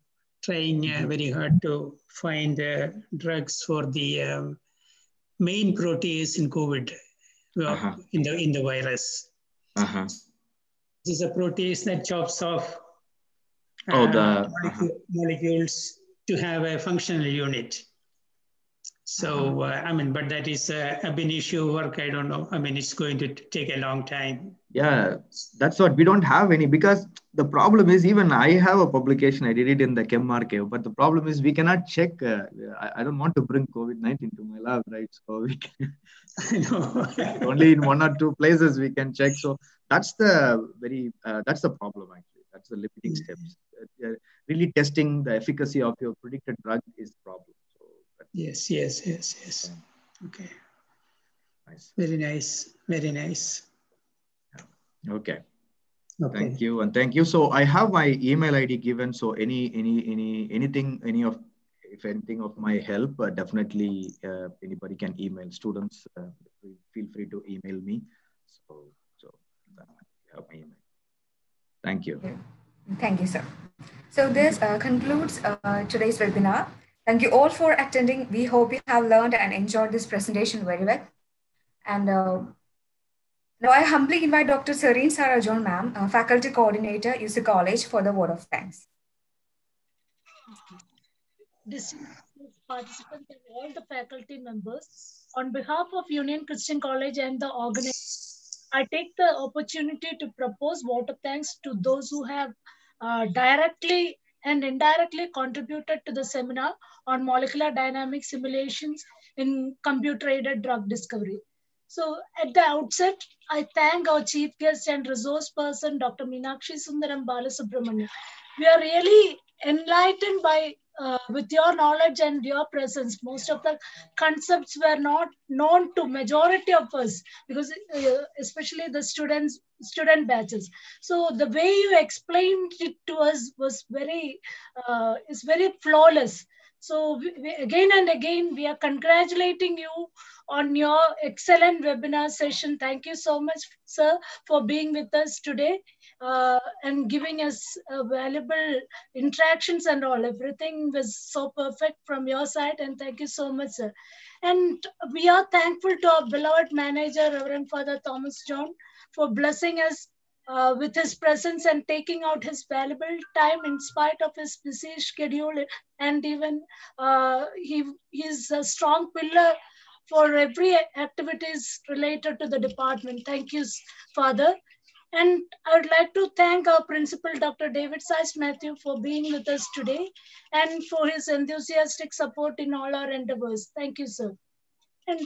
trying uh, very hard to find uh, drugs for the um, main protease in COVID, uh, Uh-huh. in the in the virus. Uh-huh. This is a protease that chops off Oh, uh, the- uh-huh. molecules to have a functional unit. So, uh, I mean, but that is uh, a been issue work. I don't know. I mean, it's going to take a long time. Yeah, that's what we don't have any because the problem is even I have a publication. I did it in the Chem Archive, but the problem is we cannot check. Uh, I, I don't want to bring COVID 19 to my lab, right? So [LAUGHS] we can, [LAUGHS] [LAUGHS] only in one or two places we can check. So that's the very, uh, that's the problem actually. That's the limiting steps. Uh, uh, really testing the efficacy of your predicted drug is the problem. So yes, yes, yes, yes. Okay. nice. Very nice. Very nice. Okay. Okay. Thank you and thank you. So I have my email ID given. So any any any anything any of if anything of my help, uh, definitely uh, anybody can email students. Uh, feel free to email me. So so uh, you have my email. Thank you. Thank you, sir. So this uh, concludes uh, today's webinar. Thank you all for attending. We hope you have learned and enjoyed this presentation very well. And uh, now I humbly invite Dr. Serene Sarah John, ma'am, uh, Faculty Coordinator, UC College, for the word of thanks. distinguished participants and all the faculty members. On behalf of Union Christian College and the organization, I take the opportunity to propose of thanks to those who have uh, directly and indirectly contributed to the seminar on molecular dynamic simulations in computer-aided drug discovery. So at the outset, I thank our chief guest and resource person, Dr. Meenakshisundaram Balasubramaniam. We are really enlightened by uh, with your knowledge and your presence. Most of the concepts were not known to majority of us because uh, especially the students, student batches. So the way you explained it to us was very, uh, is very flawless. So we, we, again and again, we are congratulating you on your excellent webinar session. Thank you so much, sir, for being with us today uh, and giving us uh, valuable interactions and all. Everything was so perfect from your side, and thank you so much, sir. And we are thankful to our beloved manager, Reverend Father Thomas John, for blessing us uh, with his presence and taking out his valuable time in spite of his busy schedule and even uh, he is a strong pillar for every activities related to the department. Thank you, Father. And I would like to thank our principal, Dr. David Sice Matthew, for being with us today and for his enthusiastic support in all our endeavors. Thank you, sir. And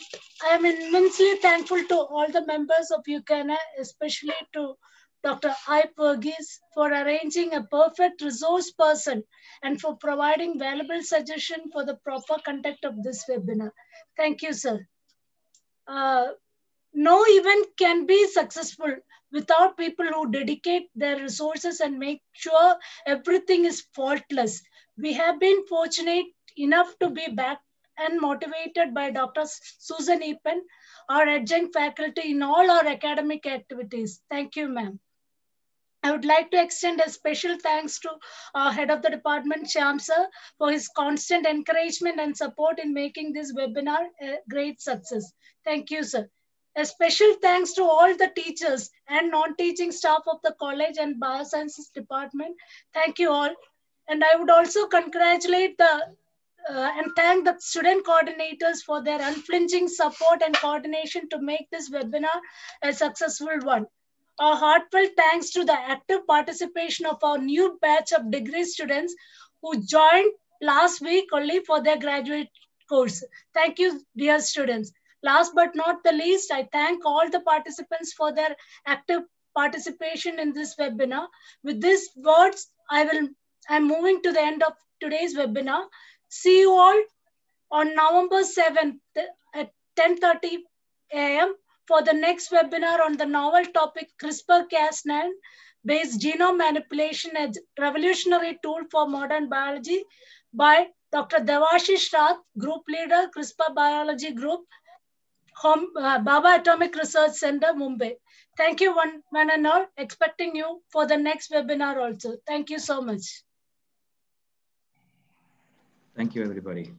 I am immensely thankful to all the members of UCCAANA, especially to Dr. I. Pergis for arranging a perfect resource person and for providing valuable suggestion for the proper conduct of this webinar. Thank you, sir. Uh, no event can be successful without people who dedicate their resources and make sure everything is faultless. We have been fortunate enough to be backed and motivated by Dr. Susan Eapen, our adjunct faculty in all our academic activities. Thank you, ma'am. I would like to extend a special thanks to our head of the department, Shyam sir, for his constant encouragement and support in making this webinar a great success. Thank you, sir. A special thanks to all the teachers and non-teaching staff of the college and biosciences department. Thank you all. And I would also congratulate the uh, and thank the student coordinators for their unflinching support and coordination to make this webinar a successful one. A heartfelt thanks to the active participation of our new batch of degree students who joined last week only for their graduate course. Thank you, dear students. Last but not the least, I thank all the participants for their active participation in this webinar. With these words, I will, I'm moving to the end of today's webinar. See you all on November 7th at 10.30 a.m. for the next webinar on the novel topic CRISPR-Cas9 based genome manipulation as revolutionary tool for modern biology by Dr. Devashish Rath, Group Leader, CRISPR Biology Group, Homi, uh, Bhabha Atomic Research Center, Mumbai. Thank you one, one and all. Expecting you for the next webinar also. Thank you so much. Thank you, everybody.